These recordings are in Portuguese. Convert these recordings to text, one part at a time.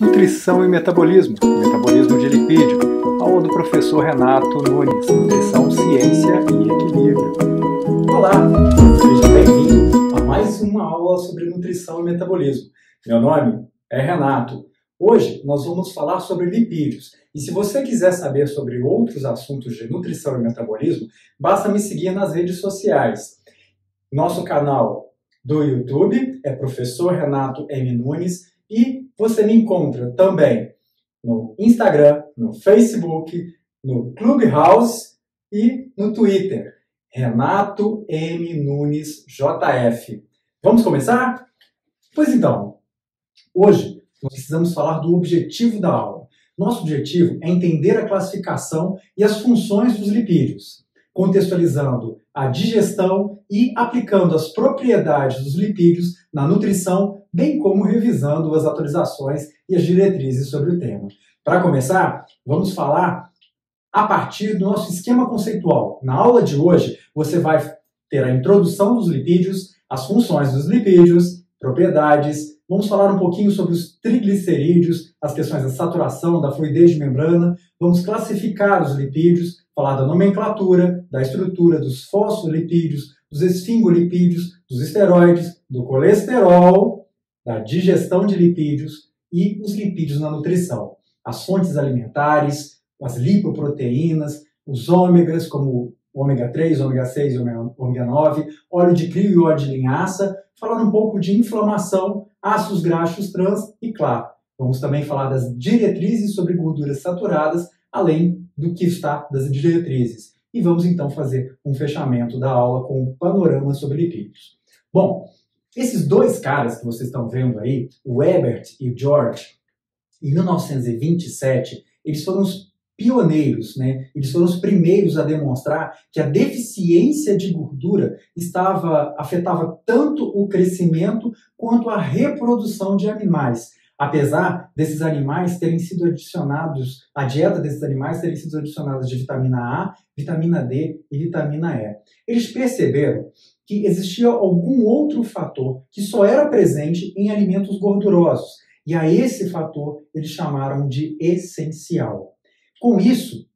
Nutrição e metabolismo, metabolismo de lipídio, aula do professor Renato Nunes, Nutrição, Ciência e Equilíbrio. Olá, seja bem-vindo a mais uma aula sobre nutrição e metabolismo. Meu nome é Renato. Hoje nós vamos falar sobre lipídios. E se você quiser saber sobre outros assuntos de nutrição e metabolismo, basta me seguir nas redes sociais. Nosso canal do YouTube é Professor Renato M. Nunes e você me encontra também no Instagram, no Facebook, no Clubhouse e no Twitter. Renato M. Nunes JF. Vamos começar? Pois então, hoje nós precisamos falar do objetivo da aula. Nosso objetivo é entender a classificação e as funções dos lipídios, contextualizando a digestão e aplicando as propriedades dos lipídios na nutrição, bem como revisando as atualizações e as diretrizes sobre o tema. Para começar, vamos falar a partir do nosso esquema conceitual. Na aula de hoje, você vai ter a introdução dos lipídios, as funções dos lipídios, propriedades, vamos falar um pouquinho sobre os triglicerídeos, as questões da saturação, da fluidez de membrana, vamos classificar os lipídios, falar da nomenclatura, da estrutura dos fosfolipídios, dos esfingolipídios, dos esteroides, do colesterol, da digestão de lipídios e os lipídios na nutrição. As fontes alimentares, as lipoproteínas, os ômegas, como ômega 3, ômega 6 e ômega 9, óleo de crio e óleo de linhaça, falando um pouco de inflamação, ácidos graxos trans e, claro, vamos também falar das diretrizes sobre gorduras saturadas, além do que está das diretrizes. E vamos então fazer um fechamento da aula com um panorama sobre lipídios. Bom, esses dois caras que vocês estão vendo aí, o Ebert e o George, em 1927, eles foram os pioneiros, né? Eles foram os primeiros a demonstrar que a deficiência de gordura estava afetava tanto o crescimento quanto a reprodução de animais apesar desses animais terem sido adicionados, a dieta desses animais terem sido adicionadas de vitamina A, vitamina D e vitamina E. Eles perceberam que existia algum outro fator que só era presente em alimentos gordurosos, e a esse fator eles chamaram de essencial. Com isso,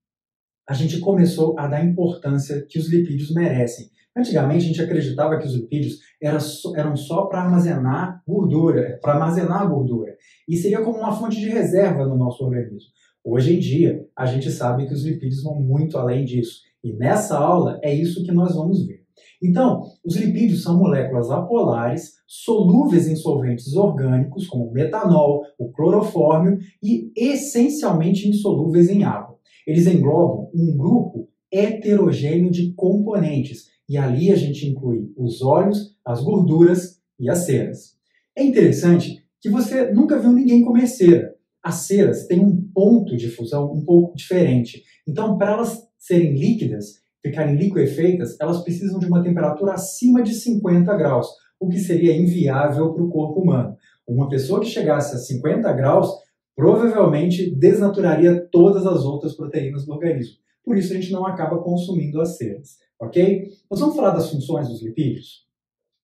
a gente começou a dar importância que os lipídios merecem. Antigamente a gente acreditava que os lipídios eram só para armazenar gordura, para armazenar gordura, e seria como uma fonte de reserva no nosso organismo. Hoje em dia, a gente sabe que os lipídios vão muito além disso, e nessa aula é isso que nós vamos ver. Então, os lipídios são moléculas apolares, solúveis em solventes orgânicos, como o metanol, o clorofórmio, e essencialmente insolúveis em água. Eles englobam um grupo heterogêneo de componentes, e ali a gente inclui os óleos, as gorduras e as ceras. É interessante que você nunca viu ninguém comer cera. As ceras têm um ponto de fusão um pouco diferente. Então, para elas serem líquidas, ficarem liquefeitas, elas precisam de uma temperatura acima de 50 graus, o que seria inviável para o corpo humano. Uma pessoa que chegasse a 50 graus provavelmente desnaturaria todas as outras proteínas do organismo. Por isso a gente não acaba consumindo as ceras ok? Nós vamos falar das funções dos lipídios.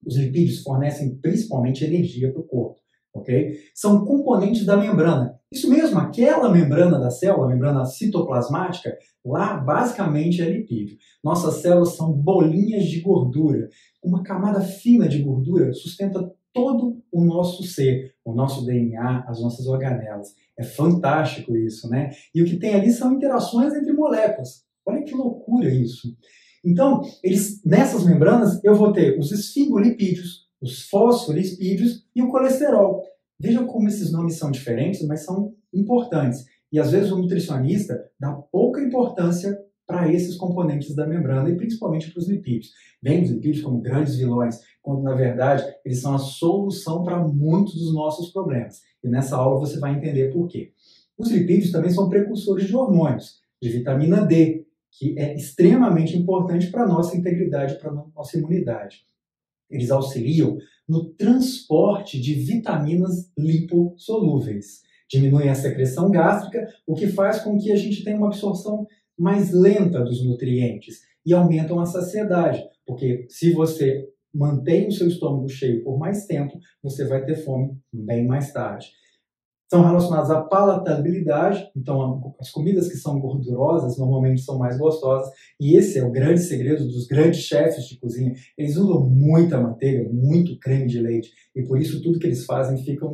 Os lipídios fornecem principalmente energia para o corpo, ok? São componentes da membrana. Isso mesmo, aquela membrana da célula, a membrana citoplasmática, lá basicamente é lipídio. Nossas células são bolinhas de gordura. Uma camada fina de gordura sustenta todo o nosso ser, o nosso DNA, as nossas organelas. É fantástico isso, né? E o que tem ali são interações entre moléculas. Olha que loucura isso. Então, eles, nessas membranas, eu vou ter os esfingolipídios, os fosfolipídios e o colesterol. Vejam como esses nomes são diferentes, mas são importantes. E às vezes o nutricionista dá pouca importância para esses componentes da membrana e principalmente para os lipídios. Vem os lipídios como grandes vilões, quando na verdade eles são a solução para muitos dos nossos problemas. E nessa aula você vai entender por quê. Os lipídios também são precursores de hormônios, de vitamina D, que é extremamente importante para a nossa integridade, para a nossa imunidade. Eles auxiliam no transporte de vitaminas lipossolúveis. Diminuem a secreção gástrica, o que faz com que a gente tenha uma absorção mais lenta dos nutrientes e aumentam a saciedade, porque se você mantém o seu estômago cheio por mais tempo, você vai ter fome bem mais tarde. São relacionados à palatabilidade, então as comidas que são gordurosas normalmente são mais gostosas, e esse é o grande segredo dos grandes chefes de cozinha. Eles usam muita manteiga, muito creme de leite, e por isso tudo que eles fazem fica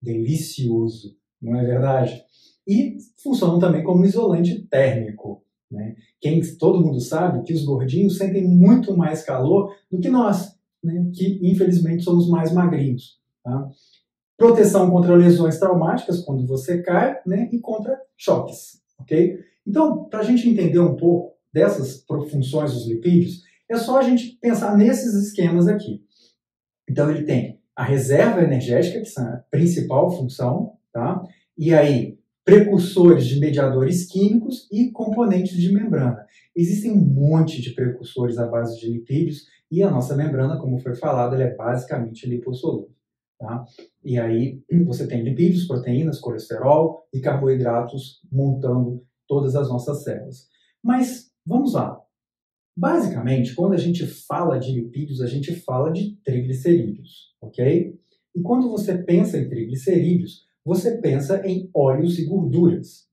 delicioso, não é verdade? E funcionam também como isolante térmico. Né? Quem, todo mundo sabe que os gordinhos sentem muito mais calor do que nós, né? que infelizmente somos mais magrinhos. Tá? Proteção contra lesões traumáticas quando você cai né? e contra choques. ok? Então, para a gente entender um pouco dessas funções dos lipídios, é só a gente pensar nesses esquemas aqui. Então, ele tem a reserva energética, que é a principal função, tá? e aí precursores de mediadores químicos e componentes de membrana. Existem um monte de precursores à base de lipídios e a nossa membrana, como foi falado, ela é basicamente lipossolúvel. Tá? E aí você tem lipídios, proteínas, colesterol e carboidratos montando todas as nossas células. Mas vamos lá. Basicamente, quando a gente fala de lipídios, a gente fala de triglicerídeos, ok? E quando você pensa em triglicerídeos, você pensa em óleos e gorduras.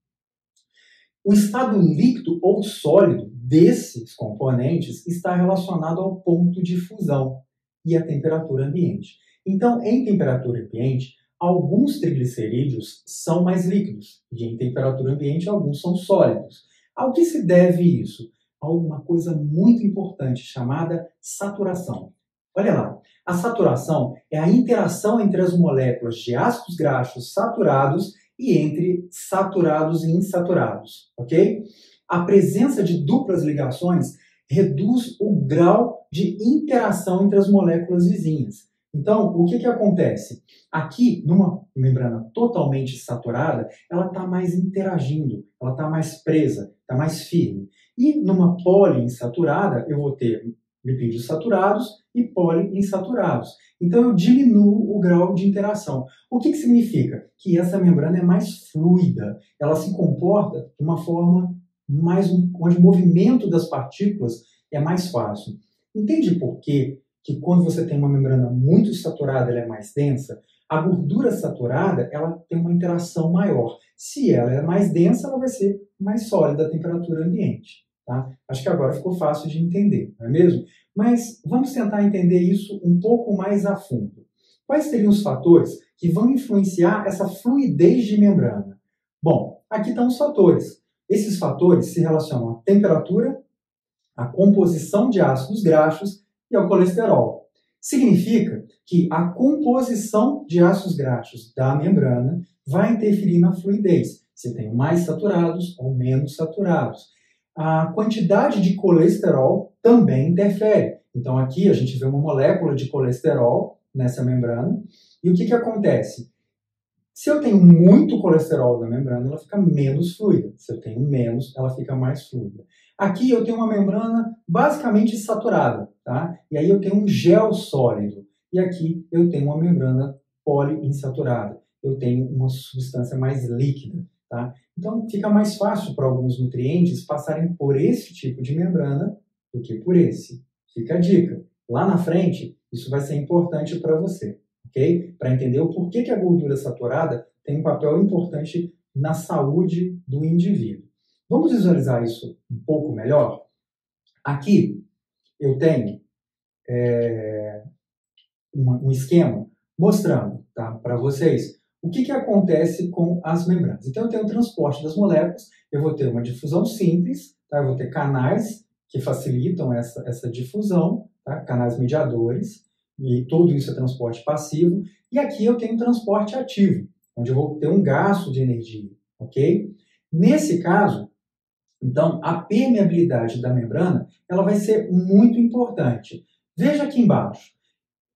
O estado líquido ou sólido desses componentes está relacionado ao ponto de fusão e à temperatura ambiente. Então, em temperatura ambiente, alguns triglicerídeos são mais líquidos e em temperatura ambiente alguns são sólidos. Ao que se deve isso? A uma coisa muito importante chamada saturação. Olha lá, a saturação é a interação entre as moléculas de ácidos graxos saturados e entre saturados e insaturados, ok? A presença de duplas ligações reduz o grau de interação entre as moléculas vizinhas. Então, o que, que acontece? Aqui, numa membrana totalmente saturada, ela está mais interagindo, ela está mais presa, está mais firme. E numa poliinsaturada, eu vou ter lipídios saturados e poliinsaturados. Então eu diminuo o grau de interação. O que, que significa? Que essa membrana é mais fluida, ela se comporta de uma forma mais onde o movimento das partículas é mais fácil. Entende por quê? Que quando você tem uma membrana muito saturada, ela é mais densa? A gordura saturada, ela tem uma interação maior. Se ela é mais densa, ela vai ser mais sólida à temperatura ambiente. Tá? Acho que agora ficou fácil de entender, não é mesmo? Mas vamos tentar entender isso um pouco mais a fundo. Quais seriam os fatores que vão influenciar essa fluidez de membrana? Bom, aqui estão os fatores. Esses fatores se relacionam à temperatura, à composição de ácidos graxos e ao colesterol. Significa que a composição de ácidos graxos da membrana vai interferir na fluidez. Se tem mais saturados ou menos saturados a quantidade de colesterol também interfere. Então aqui a gente vê uma molécula de colesterol nessa membrana. E o que, que acontece? Se eu tenho muito colesterol na membrana, ela fica menos fluida. Se eu tenho menos, ela fica mais fluida. Aqui eu tenho uma membrana basicamente saturada, tá? E aí eu tenho um gel sólido. E aqui eu tenho uma membrana poliinsaturada. Eu tenho uma substância mais líquida. Tá? Então, fica mais fácil para alguns nutrientes passarem por esse tipo de membrana do que por esse. Fica a dica. Lá na frente, isso vai ser importante para você, ok? Para entender o porquê que a gordura saturada tem um papel importante na saúde do indivíduo. Vamos visualizar isso um pouco melhor? Aqui eu tenho é, um, um esquema mostrando tá, para vocês o que, que acontece com as membranas? Então, eu tenho o transporte das moléculas, eu vou ter uma difusão simples, tá? eu vou ter canais que facilitam essa, essa difusão, tá? canais mediadores, e tudo isso é transporte passivo. E aqui eu tenho transporte ativo, onde eu vou ter um gasto de energia, ok? Nesse caso, então, a permeabilidade da membrana ela vai ser muito importante. Veja aqui embaixo.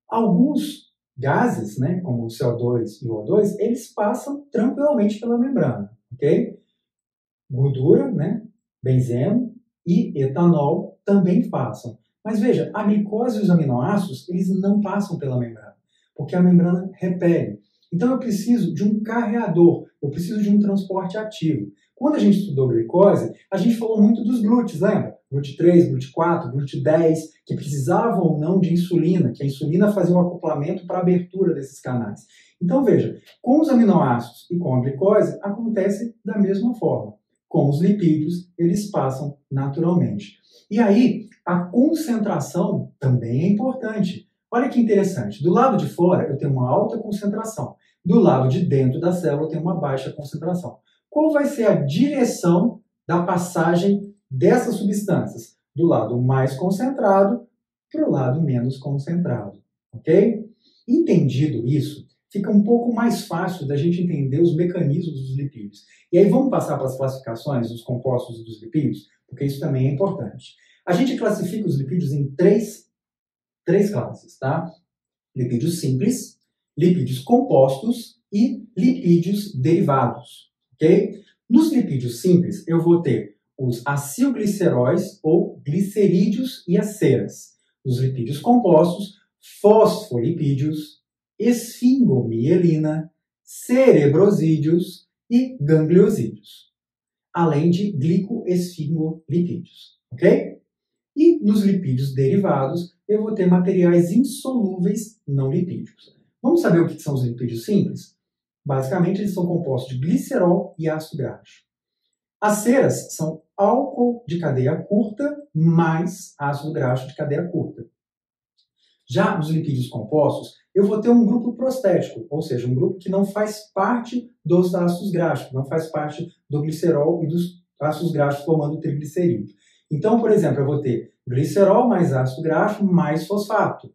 Alguns gases, né, como o CO2 e o O2, eles passam tranquilamente pela membrana, ok? Gordura, né, benzeno e etanol também passam. Mas veja, a glicose e os aminoácidos, eles não passam pela membrana, porque a membrana repele. Então eu preciso de um carreador, eu preciso de um transporte ativo. Quando a gente estudou glicose, a gente falou muito dos glúteos, lembra? GLUT3, GLUT4, GLUT10, que precisavam ou não de insulina, que a insulina fazia um acoplamento para a abertura desses canais. Então veja, com os aminoácidos e com a glicose acontece da mesma forma. Com os lipídios, eles passam naturalmente. E aí, a concentração também é importante. Olha que interessante. Do lado de fora, eu tenho uma alta concentração. Do lado de dentro da célula, tenho uma baixa concentração. Qual vai ser a direção da passagem dessas substâncias? Do lado mais concentrado para o lado menos concentrado. Ok? Entendido isso, fica um pouco mais fácil da gente entender os mecanismos dos lipídios. E aí vamos passar para as classificações dos compostos dos lipídios, porque isso também é importante. A gente classifica os lipídios em três, três classes, tá? Lipídios simples, lipídios compostos e lipídios derivados, ok? Nos lipídios simples, eu vou ter os acilgliceróis ou glicerídeos e as ceras. Os lipídios compostos, fosfolipídios, esfingomielina, cerebrosídeos e gangliosídeos, além de glicoesfingolipídios, ok? E nos lipídios derivados, eu vou ter materiais insolúveis não lipídicos. Vamos saber o que são os lipídios simples? Basicamente, eles são compostos de glicerol e ácido graxo. As ceras são álcool de cadeia curta mais ácido graxo de cadeia curta. Já nos lipídios compostos, eu vou ter um grupo prostético, ou seja, um grupo que não faz parte dos ácidos graxos, não faz parte do glicerol e dos ácidos graxos formando triglicerídeo. Então, por exemplo, eu vou ter glicerol mais ácido graxo mais fosfato.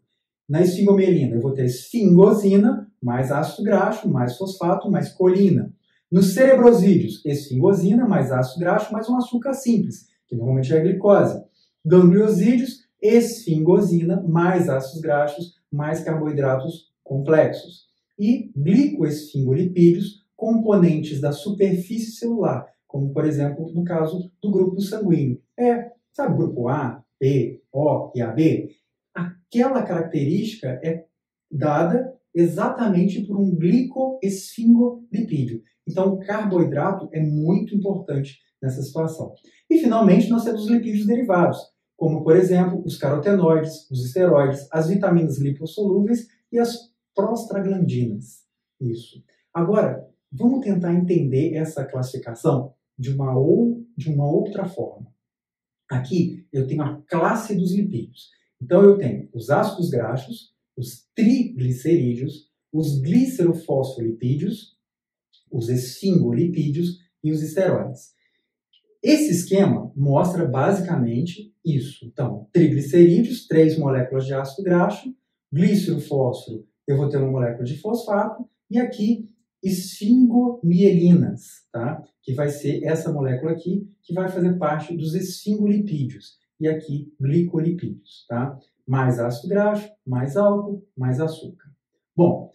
Na esfingomelina, eu vou ter esfingosina mais ácido graxo mais fosfato mais colina. Nos cerebrosídeos, esfingosina mais ácido graxo mais um açúcar simples, que normalmente é a glicose. Gangliosídeos, esfingosina mais ácidos graxos mais carboidratos complexos. E glicoesfingolipídios, componentes da superfície celular, como por exemplo no caso do grupo sanguíneo. É, sabe, grupo A, B, O e AB? Aquela característica é dada exatamente por um glicoesfingolipídio. Então, o carboidrato é muito importante nessa situação. E, finalmente, nós temos os lipídios derivados, como, por exemplo, os carotenoides, os esteroides, as vitaminas lipossolúveis e as prostaglandinas. Isso. Agora, vamos tentar entender essa classificação de uma, ou, de uma outra forma. Aqui eu tenho a classe dos lipídios. Então eu tenho os ácidos graxos, os triglicerídeos, os glicerofosfolipídios, os esfingolipídios e os esteroides. Esse esquema mostra basicamente isso. Então, triglicerídeos, três moléculas de ácido graxo, glicerofósforo, eu vou ter uma molécula de fosfato, e aqui esfingomielinas, tá? que vai ser essa molécula aqui, que vai fazer parte dos esfingolipídios, e aqui glicolipídios. Tá? Mais ácido graxo, mais álcool, mais açúcar. Bom,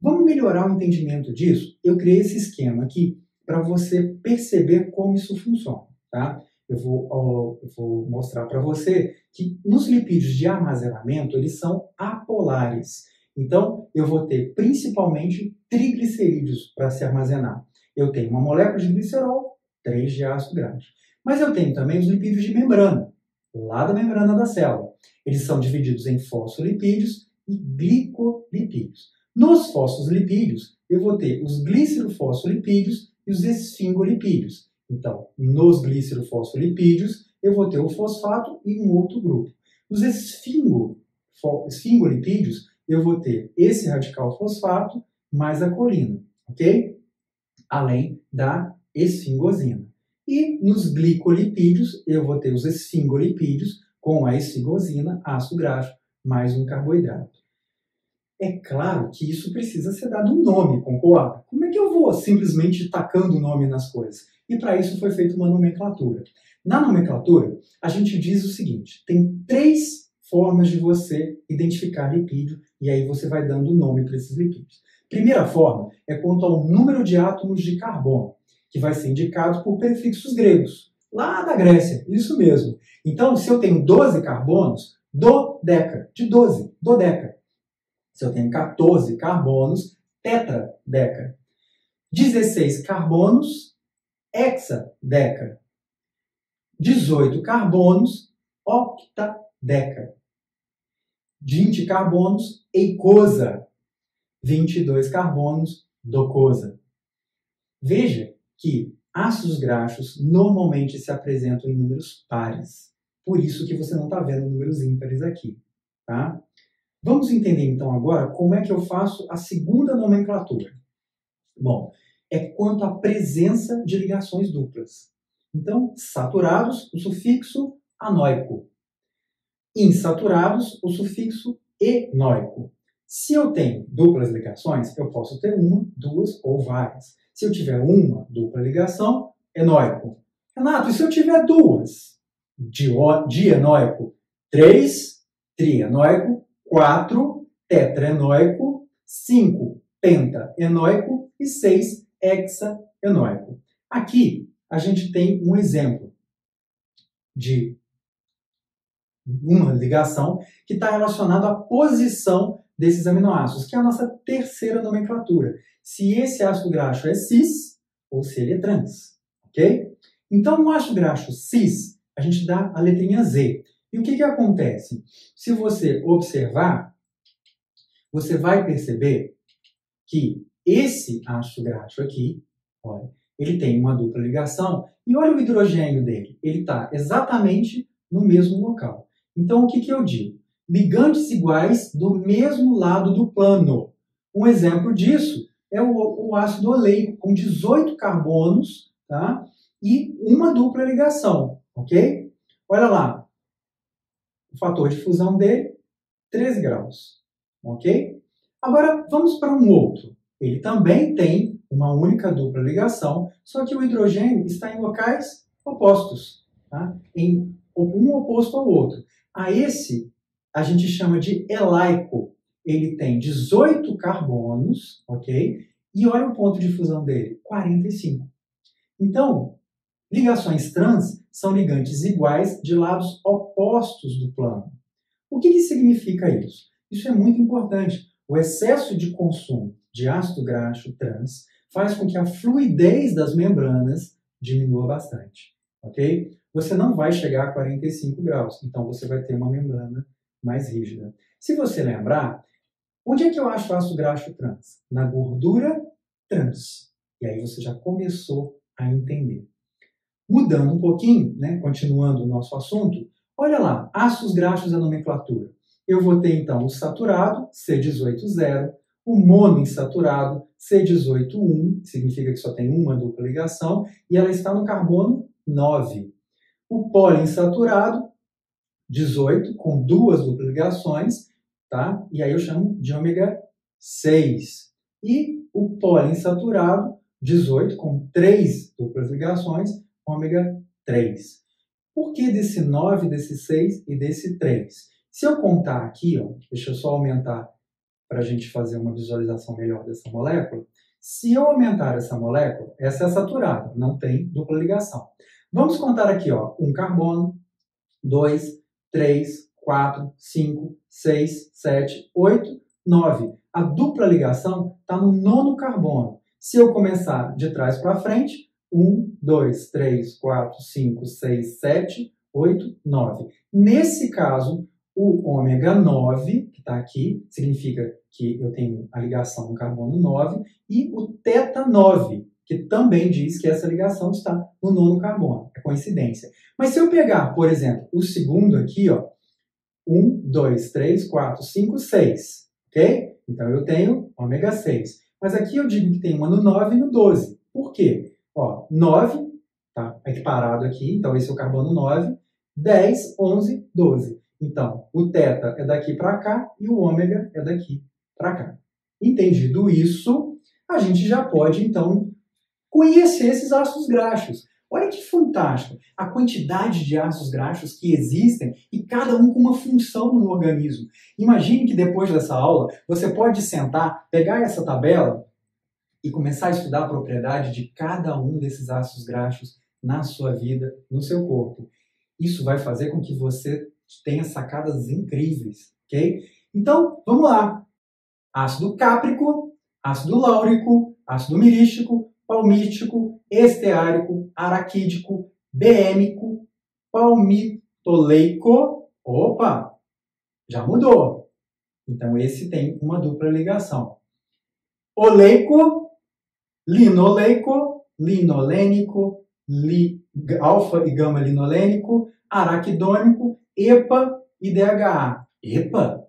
vamos melhorar o entendimento disso? Eu criei esse esquema aqui para você perceber como isso funciona. Tá? Eu, vou, eu vou mostrar para você que nos lipídios de armazenamento eles são apolares. Então, eu vou ter principalmente triglicerídeos para se armazenar. Eu tenho uma molécula de glicerol, 3 de ácido graxo. Mas eu tenho também os lipídios de membrana, lá da membrana da célula. Eles são divididos em fosfolipídios e glicolipídios. Nos fosfolipídios, eu vou ter os glicerofosfolipídios e os esfingolipídios. Então, nos glicerofosfolipídios, eu vou ter o fosfato e um outro grupo. Os esfingo, esfingolipídios, eu vou ter esse radical fosfato mais a colina, ok? Além da esfingosina. Nos glicolipídios, eu vou ter os esfingolipídios com a esfingosina, ácido graxo, mais um carboidrato. É claro que isso precisa ser dado um nome, concorda? Como é que eu vou simplesmente tacando o nome nas coisas? E para isso foi feita uma nomenclatura. Na nomenclatura, a gente diz o seguinte: tem três formas de você identificar lipídio e aí você vai dando nome para esses lipídios. Primeira forma é quanto ao número de átomos de carbono, que vai ser indicado por prefixos gregos, lá da Grécia, isso mesmo. Então, se eu tenho 12 carbonos, do deca, de 12, dodeca. Se eu tenho 14 carbonos, tetradeca. 16 carbonos, hexadeca. 18 carbonos, octadeca. 20 carbonos, eicosa. 22 carbonos, docosa. Veja que ácidos graxos normalmente se apresentam em números pares. Por isso que você não está vendo números ímpares aqui. Tá? Vamos entender então agora como é que eu faço a segunda nomenclatura. Bom, é quanto à presença de ligações duplas. Então, saturados, o sufixo anoico. Insaturados, o sufixo enoico. Se eu tenho duplas ligações, eu posso ter uma, duas ou várias. Se eu tiver uma dupla ligação, enoico. Renato, e se eu tiver duas? Dienoico. Três, trienoico. Quatro, tetraenoico. Cinco, pentaenoico. E seis, hexaenoico. Aqui a gente tem um exemplo de uma ligação que está relacionada à posição desses aminoácidos, que é a nossa terceira nomenclatura. Se esse ácido graxo é cis ou se ele é trans, ok? Então, no ácido graxo cis, a gente dá a letrinha Z. E o que, que acontece? Se você observar, você vai perceber que esse ácido graxo aqui, olha, ele tem uma dupla ligação e olha o hidrogênio dele, ele está exatamente no mesmo local. Então, o que, que eu digo? Ligantes iguais do mesmo lado do plano. Um exemplo disso é o, o ácido oleico, com 18 carbonos tá? e uma dupla ligação. Ok? Olha lá. O fator de fusão dele, 13 graus. Ok? Agora, vamos para um outro. Ele também tem uma única dupla ligação, só que o hidrogênio está em locais opostos, tá? em um oposto ao outro. A esse a gente chama de elaico. Ele tem 18 carbonos, ok? E olha o ponto de fusão dele, 45. Então, ligações trans são ligantes iguais de lados opostos do plano. O que, que significa isso? Isso é muito importante. O excesso de consumo de ácido graxo trans faz com que a fluidez das membranas diminua bastante, ok? Você não vai chegar a 45 graus, então você vai ter uma membrana mais rígida. Se você lembrar, onde é que eu acho ácido graxo trans? Na gordura trans. E aí você já começou a entender. Mudando um pouquinho, né, continuando o nosso assunto, olha lá, ácidos graxos da nomenclatura. Eu vou ter então o saturado, C18,0, o monoinsaturado, C18,1, significa que só tem uma dupla ligação, e ela está no carbono 9. O poliinsaturado, 18 com duas duplas ligações, tá? E aí eu chamo de ômega 6. E o poliinsaturado, 18 com três duplas ligações, ômega 3. Por que desse 9, desse 6 e desse 3? Se eu contar aqui, ó, deixa eu só aumentar para a gente fazer uma visualização melhor dessa molécula. Se eu aumentar essa molécula, essa é saturada, não tem dupla ligação. Vamos contar aqui, ó, um carbono, dois 3, 4, 5, 6, 7, 8, 9. A dupla ligação está no nono carbono. Se eu começar de trás para frente, 1, 2, 3, 4, 5, 6, 7, 8, 9. Nesse caso, o ômega 9, que está aqui, significa que eu tenho a ligação no carbono 9, e o teta 9, que também diz que essa ligação está no nono carbono. É coincidência. Mas se eu pegar, por exemplo, o segundo aqui, ó, 1, 2, 3, 4, 5, 6, ok? Então eu tenho ômega 6. Mas aqui eu digo que tem uma no 9 e no 12. Por quê? Ó, 9, tá equiparado aqui, então esse é o carbono 9, 10, 11, 12. Então, o teta é daqui para cá e o ômega é daqui para cá. Entendido isso, a gente já pode, então, conhecer esses ácidos graxos. Olha que fantástico a quantidade de ácidos graxos que existem e cada um com uma função no organismo. Imagine que depois dessa aula você pode sentar, pegar essa tabela e começar a estudar a propriedade de cada um desses ácidos graxos na sua vida, no seu corpo. Isso vai fazer com que você tenha sacadas incríveis, ok? Então, vamos lá. Ácido cáprico, ácido láurico, ácido mirístico, palmítico, esteárico, araquídico, BMico, palmitoleico, opa, já mudou. Então esse tem uma dupla ligação. Oleico, linoleico, linolênico, li, alfa e gama linolênico, araquidônico, EPA e DHA. EPA?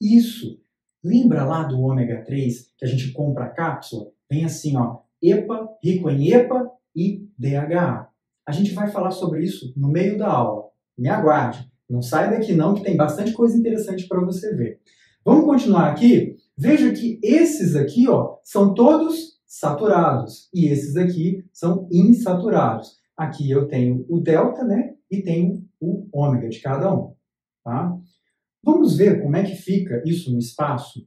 Isso. Lembra lá do ômega 3 que a gente compra a cápsula? Vem assim, ó, EPA, rico em EPA e DHA. A gente vai falar sobre isso no meio da aula. Me aguarde. Não sai daqui não, que tem bastante coisa interessante para você ver. Vamos continuar aqui? Veja que esses aqui ó, são todos saturados e esses aqui são insaturados. Aqui eu tenho o delta né, e tenho o ômega de cada um. Tá? Vamos ver como é que fica isso no espaço,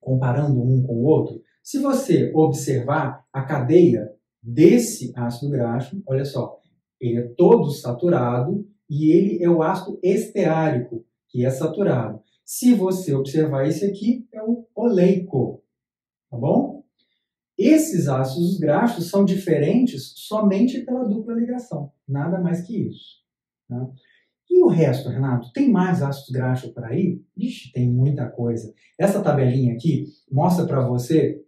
comparando um com o outro. Se você observar a cadeia desse ácido graxo, olha só, ele é todo saturado e ele é o ácido esteárico, que é saturado. Se você observar esse aqui, é o oleico, tá bom? Esses ácidos graxos são diferentes somente pela dupla ligação, nada mais que isso. Tá? E o resto, Renato? Tem mais ácidos graxos por aí? Ixi, tem muita coisa. Essa tabelinha aqui mostra para você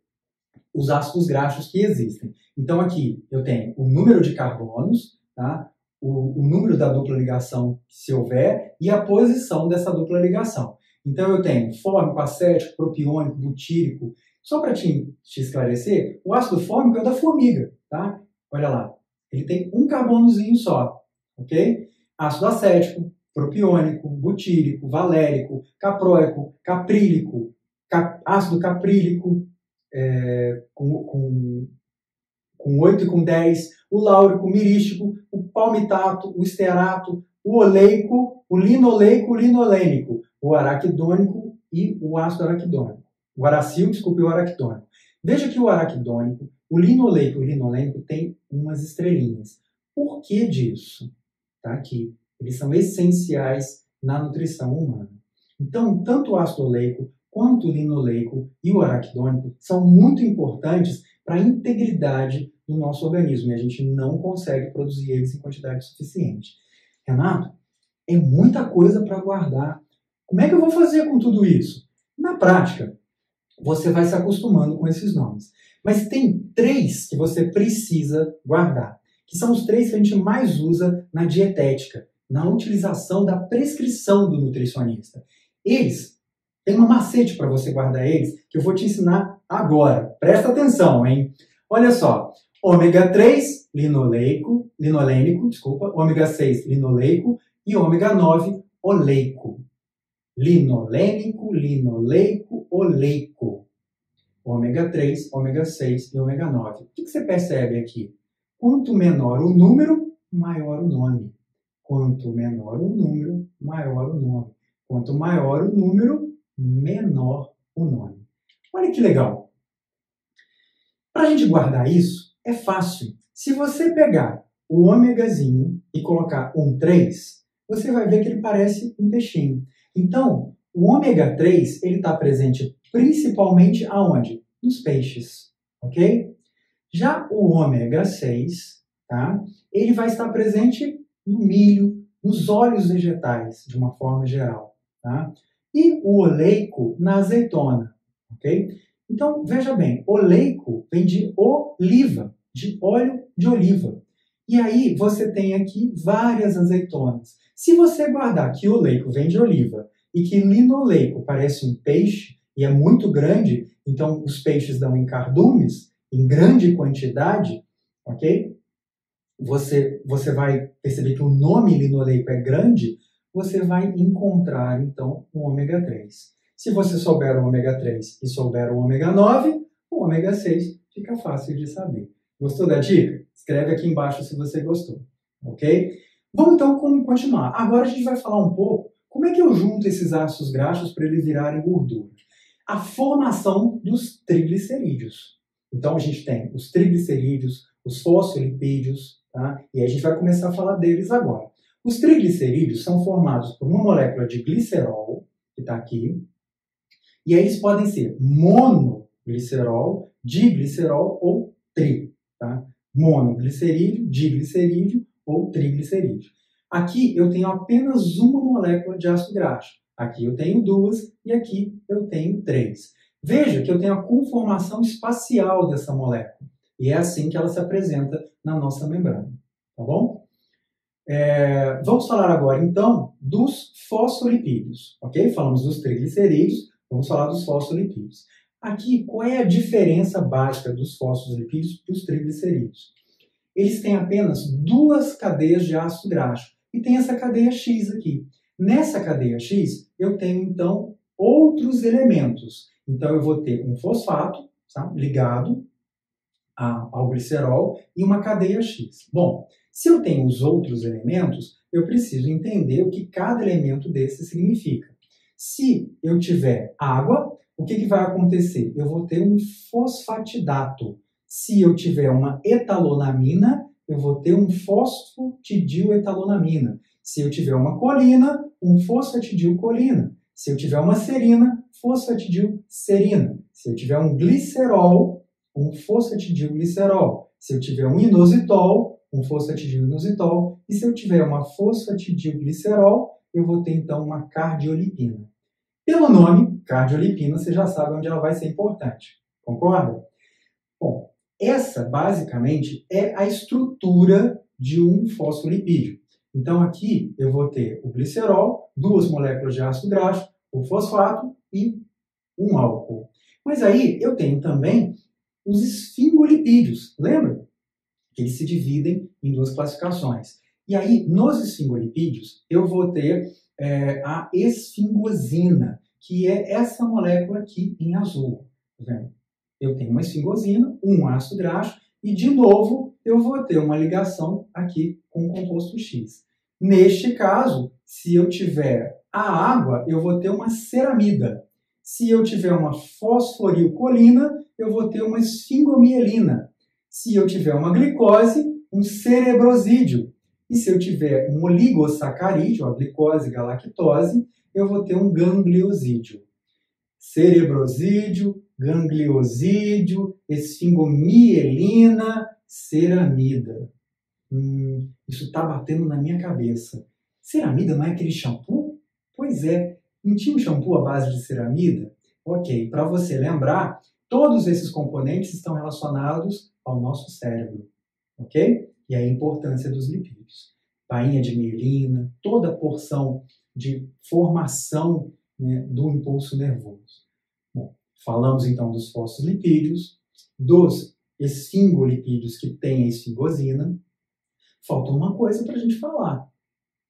os ácidos graxos que existem. Então aqui eu tenho o número de carbonos, tá? o, o número da dupla ligação, se houver, e a posição dessa dupla ligação. Então eu tenho fórmico, acético, propiônico, butírico. Só para te, te, esclarecer, o ácido fórmico é o da formiga, tá? Olha lá, ele tem um carbonozinho só, ok? Ácido acético, propiônico, butírico, valérico, capróico, caprílico, cap, ácido caprílico, é, com, com, com 8 e com 10, o láurico, o mirístico, o palmitato, o esterato, o oleico, o linoleico, o linolênico, o araquidônico e o ácido araquidônico. O aracil, desculpe, o araquidônico. Veja que o araquidônico, o linoleico e o linolênico têm umas estrelinhas. Por que disso? Tá aqui. Eles são essenciais na nutrição humana. Então, tanto o ácido oleico quanto o linoleico e o araquidônico são muito importantes para a integridade do nosso organismo e a gente não consegue produzir eles em quantidade suficiente. Renato, é muita coisa para guardar. Como é que eu vou fazer com tudo isso? Na prática, você vai se acostumando com esses nomes. Mas tem três que você precisa guardar, que são os três que a gente mais usa na dietética, na utilização da prescrição do nutricionista. Eles têm uma macete para você guardar eles, que eu vou te ensinar agora. Presta atenção, hein? Olha só, ômega 3 linoleico, linolênico, desculpa, ômega 6 linoleico e ômega 9 oleico. Linolênico, linoleico, oleico. Ômega 3, ômega 6 e ômega 9. O que você percebe aqui? Quanto menor o número, maior o nome. Quanto menor o número, maior o nome. Quanto maior o número, menor o nome. Olha que legal. Para a gente guardar isso, é fácil. Se você pegar o ômegazinho e colocar um 3, você vai ver que ele parece um peixinho. Então, o ômega 3 ele está presente principalmente aonde? Nos peixes, ok? Já o ômega 6, tá? Ele vai estar presente no milho, nos óleos vegetais, de uma forma geral, tá? E o oleico na azeitona, ok? Então, veja bem, oleico vem de oliva, de óleo de oliva. E aí você tem aqui várias azeitonas. Se você guardar que oleico vem de oliva e que linoleico parece um peixe e é muito grande, então os peixes dão em cardumes, em grande quantidade, ok? Você, você vai perceber que o nome linoleico é grande, você vai encontrar então o ômega 3. Se você souber o ômega 3 e souber o ômega 9, o ômega 6 fica fácil de saber. Gostou da dica? Escreve aqui embaixo se você gostou, ok? Vamos então continuar. Agora a gente vai falar um pouco como é que eu junto esses ácidos graxos para eles virarem gordura. A formação dos triglicerídeos. Então a gente tem os triglicerídeos, os fosfolipídios, tá? E a gente vai começar a falar deles agora. Os triglicerídeos são formados por uma molécula de glicerol, que está aqui, e eles podem ser monoglicerol, diglicerol ou tri. Tá? Monoglicerídeo, diglicerídeo ou triglicerídeo. Aqui eu tenho apenas uma molécula de ácido graxo. Aqui eu tenho duas e aqui eu tenho três. Veja que eu tenho a conformação espacial dessa molécula. E é assim que ela se apresenta na nossa membrana. Tá bom? É, vamos falar agora, então, dos fosfolipídios. Ok? Falamos dos triglicerídeos, vamos falar dos fosfolipídios. Aqui, qual é a diferença básica dos fosfolipídios para os triglicerídeos? Eles têm apenas duas cadeias de ácido graxo e tem essa cadeia X aqui. Nessa cadeia X, eu tenho então outros elementos. Então, eu vou ter um fosfato tá, ligado ao glicerol e uma cadeia X. Bom, se eu tenho os outros elementos, eu preciso entender o que cada elemento desse significa. Se eu tiver água, o que, que vai acontecer? Eu vou ter um fosfatidato. Se eu tiver uma etalonamina, eu vou ter um fosfatidiletalonamina. Se eu tiver uma colina, um fosfatidilcolina. Se eu tiver uma serina, fosfatidilserina. Se eu tiver um glicerol, um fosfatidilglicerol. Se eu tiver um inositol, um fosfatidilinositol. E se eu tiver uma fosfatidilglicerol, eu vou ter então uma cardiolipina. Pelo nome, cardiolipina, você já sabe onde ela vai ser importante. Concorda? Bom, essa, basicamente, é a estrutura de um fosfolipídio. Então, aqui eu vou ter o glicerol, duas moléculas de ácido graxo, o fosfato e um álcool. Mas aí eu tenho também os esfingolipídios, lembra? Que eles se dividem em duas classificações. E aí, nos esfingolipídios, eu vou ter é, a esfingosina, que é essa molécula aqui em azul. Tá vendo? eu tenho uma esfingosina, um ácido graxo, e de novo eu vou ter uma ligação aqui com o composto X. Neste caso, se eu tiver a água, eu vou ter uma ceramida. Se eu tiver uma fosforilcolina, eu vou ter uma esfingomielina. Se eu tiver uma glicose, um cerebrosídeo. E se eu tiver um oligosacarídeo, a glicose galactose, eu vou ter um gangliosídeo. Cerebrosídeo, gangliosídeo, esfingomielina, ceramida. Hum, isso está batendo na minha cabeça. Ceramida não é aquele shampoo? Pois é, não tinha um shampoo à base de ceramida? Ok, para você lembrar, todos esses componentes estão relacionados ao nosso cérebro, ok? E a importância dos lipídios. Bainha de mielina, toda a porção de formação né, do impulso nervoso. Falamos então dos fosfolipídios, dos esfingolipídios que têm a esfingosina. Falta uma coisa para a gente falar: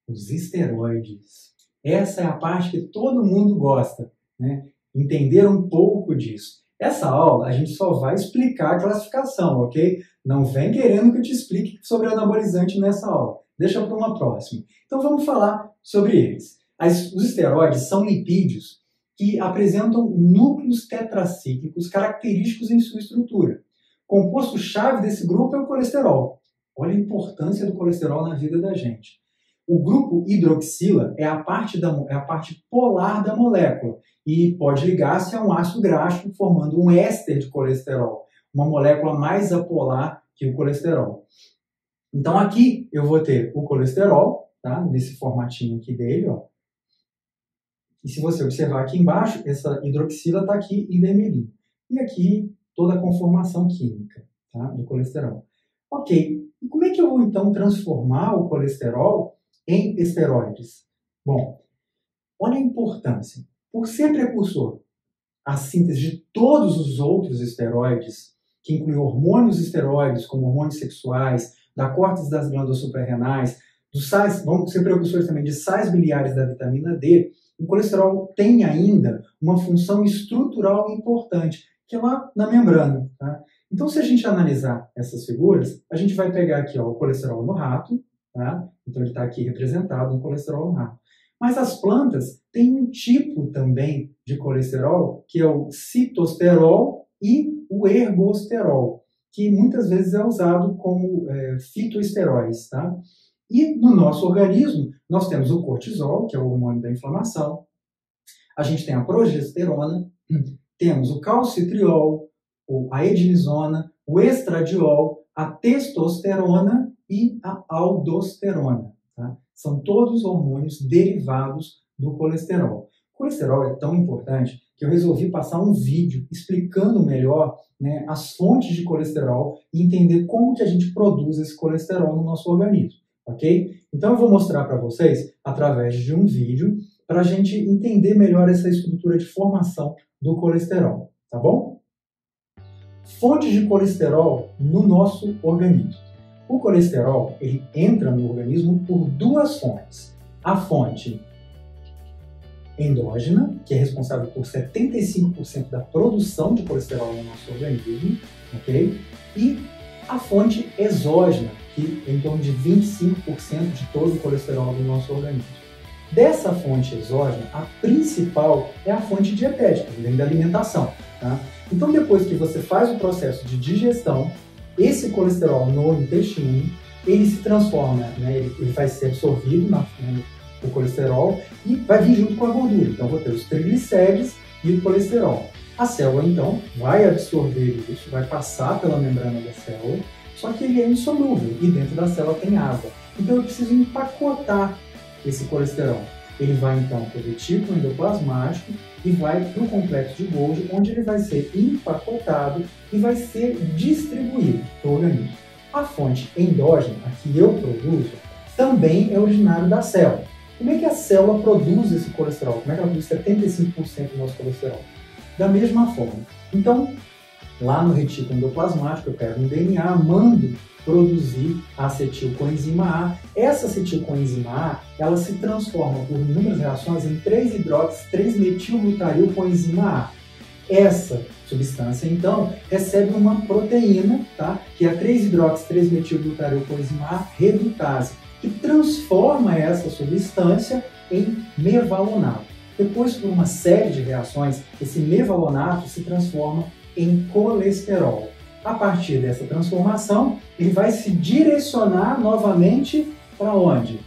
os esteroides. Essa é a parte que todo mundo gosta, né? Entender um pouco disso. Essa aula a gente só vai explicar a classificação, ok? Não vem querendo que eu te explique sobre anabolizante nessa aula. Deixa para uma próxima. Então vamos falar sobre eles. As, os esteroides são lipídios que apresentam núcleos tetracíclicos característicos em sua estrutura. Composto-chave desse grupo é o colesterol. Olha a importância do colesterol na vida da gente. O grupo hidroxila é a parte, da, é a parte polar da molécula e pode ligar-se a um ácido graxo, formando um éster de colesterol, uma molécula mais apolar que o colesterol. Então aqui eu vou ter o colesterol, tá? nesse formatinho aqui dele, ó, e se você observar aqui embaixo, essa hidroxila está aqui em vermelhinho. E aqui toda a conformação química tá, do colesterol. Ok, e como é que eu vou então transformar o colesterol em esteroides? Bom, olha a importância. Por ser precursor a síntese de todos os outros esteroides, que incluem hormônios esteroides, como hormônios sexuais, da córtex das glândulas suprarrenais, dos sais, vão ser precursores também de sais biliares da vitamina D, o colesterol tem ainda uma função estrutural importante, que é lá na membrana. Tá? Então, se a gente analisar essas figuras, a gente vai pegar aqui ó, o colesterol no rato, tá? então ele está aqui representado no colesterol rato. Mas as plantas têm um tipo também de colesterol, que é o citosterol e o ergosterol, que muitas vezes é usado como é, fitoesteróis. Tá? E no nosso organismo, nós temos o cortisol, que é o hormônio da inflamação, a gente tem a progesterona, temos o calcitriol, a ednisona, o estradiol, a testosterona e a aldosterona. Tá? São todos hormônios derivados do colesterol. O colesterol é tão importante que eu resolvi passar um vídeo explicando melhor né, as fontes de colesterol e entender como que a gente produz esse colesterol no nosso organismo, ok? Então eu vou mostrar para vocês através de um vídeo para a gente entender melhor essa estrutura de formação do colesterol, tá bom? Fontes de colesterol no nosso organismo. O colesterol ele entra no organismo por duas fontes. A fonte endógena, que é responsável por 75% da produção de colesterol no nosso organismo, ok? E a fonte exógena, que é em torno de 25% de todo o colesterol do nosso organismo. Dessa fonte exógena, a principal é a fonte dietética, vem da alimentação. Tá? Então, depois que você faz o processo de digestão, esse colesterol no intestino, ele se transforma, né, ele, ele vai ser absorvido na, né, o colesterol e vai vir junto com a gordura. Então, vou ter os triglicérides e o colesterol. A célula, então, vai absorver isso, vai passar pela membrana da célula, só que ele é insolúvel e dentro da célula tem água. Então, eu preciso empacotar esse colesterol. Ele vai, então, para o retículo endoplasmático e vai para o complexo de Golgi, onde ele vai ser empacotado e vai ser distribuído para o organismo. A fonte endógena, a que eu produzo, também é originário da célula. Como é que a célula produz esse colesterol? Como é que ela produz 75% do nosso colesterol? Da mesma forma. Então, lá no retículo endoplasmático, eu pego um DNA, mando produzir acetilcoenzima A. Essa acetilcoenzima A, ela se transforma por inúmeras reações em 3-hidrox 3-metilglutarilcoenzima A. Essa substância, então, recebe uma proteína, tá? que é a 3-hidrox 3-metilglutarilcoenzima A redutase que transforma essa substância em mevalonato. Depois, por uma série de reações, esse mevalonato se transforma em colesterol. A partir dessa transformação, ele vai se direcionar novamente para onde?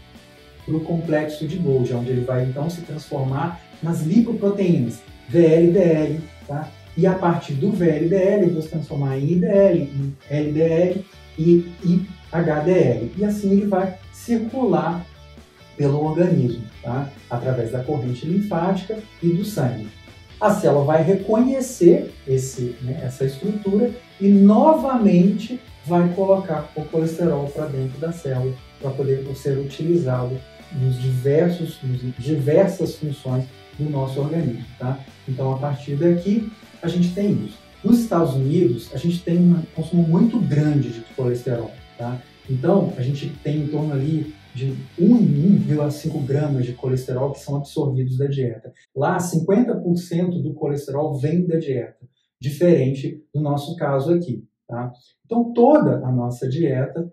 Para o complexo de Golgi, onde ele vai então se transformar nas lipoproteínas, VLDL, tá? E a partir do VLDL, ele vai se transformar em IDL, em LDL e HDL. E assim ele vai circular pelo organismo, tá? através da corrente linfática e do sangue. A célula vai reconhecer esse, né, essa estrutura e novamente vai colocar o colesterol para dentro da célula para poder ser utilizado nos diversos, nos diversas funções do nosso organismo. Tá? Então, a partir daqui, a gente tem isso. Nos Estados Unidos, a gente tem um consumo muito grande de colesterol. Tá? Então, a gente tem em torno ali de 1,5 gramas de colesterol que são absorvidos da dieta. Lá, 50% do colesterol vem da dieta, diferente do nosso caso aqui. Tá? Então, toda a nossa dieta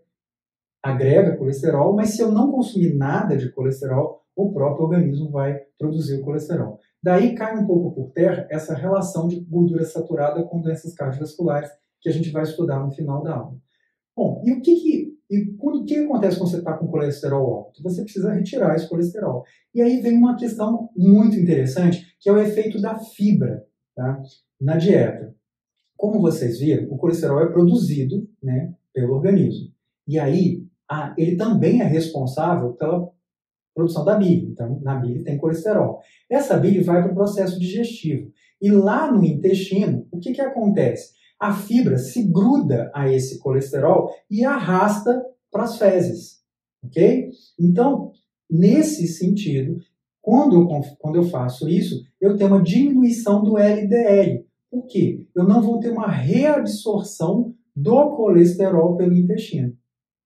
agrega colesterol, mas se eu não consumir nada de colesterol, o próprio organismo vai produzir o colesterol. Daí cai um pouco por terra essa relação de gordura saturada com doenças cardiovasculares que a gente vai estudar no final da aula. Bom, e o que, que e quando, que acontece quando você está com colesterol alto? Você precisa retirar esse colesterol. E aí vem uma questão muito interessante, que é o efeito da fibra tá? Na dieta. Como vocês viram, o colesterol é produzido né, pelo organismo. E aí, a, ele também é responsável pela produção da bile. Então, na bile tem colesterol. Essa bile vai para o processo digestivo. E lá no intestino, o que, que acontece? a fibra se gruda a esse colesterol e arrasta para as fezes, ok? Então, nesse sentido, quando eu, quando eu faço isso, eu tenho uma diminuição do LDL. Por quê? Eu não vou ter uma reabsorção do colesterol pelo intestino.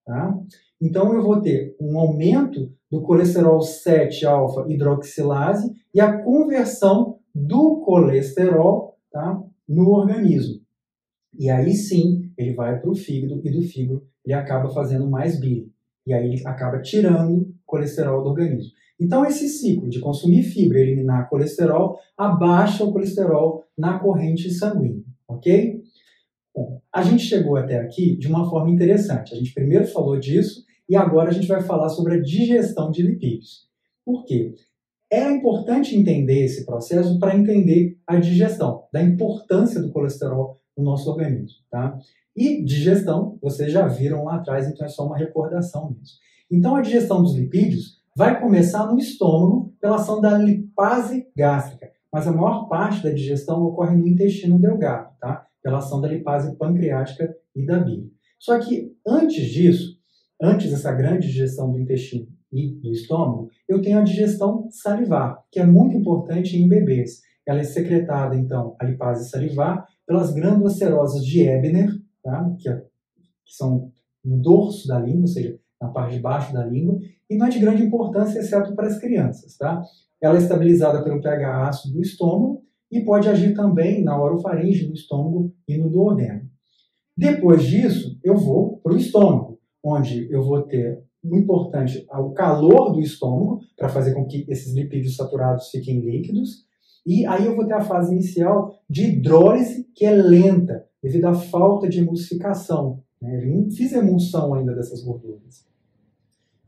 Tá? Então, eu vou ter um aumento do colesterol 7-alfa hidroxilase e a conversão do colesterol tá, no organismo. E aí sim, ele vai para o fígado e do fígado ele acaba fazendo mais bile. E aí ele acaba tirando colesterol do organismo. Então, esse ciclo de consumir fibra e eliminar colesterol abaixa o colesterol na corrente sanguínea, ok? Bom, a gente chegou até aqui de uma forma interessante. A gente primeiro falou disso e agora a gente vai falar sobre a digestão de lipídios. Por quê? É importante entender esse processo para entender a digestão, da importância do colesterol no nosso organismo. Tá? E digestão, vocês já viram lá atrás, então é só uma recordação mesmo. Então, a digestão dos lipídios vai começar no estômago pela ação da lipase gástrica, mas a maior parte da digestão ocorre no intestino delgado, tá? Pela ação da lipase pancreática e da bile. Só que antes disso, antes dessa grande digestão do intestino e do estômago, eu tenho a digestão salivar, que é muito importante em bebês. Ela é secretada, então, a lipase salivar, pelas glândulas serosas de Ebner, tá? que, é, que são no dorso da língua, ou seja, na parte de baixo da língua, e não é de grande importância, exceto para as crianças. Tá? Ela é estabilizada pelo pH ácido do estômago e pode agir também na orofaringe, no estômago e no duodeno. Depois disso, eu vou para o estômago, onde eu vou ter o importante o calor do estômago, para fazer com que esses lipídios saturados fiquem líquidos, e aí eu vou ter a fase inicial de hidrólise, que é lenta, devido à falta de emulsificação. Né? Eu não fiz emulsão ainda dessas gorduras.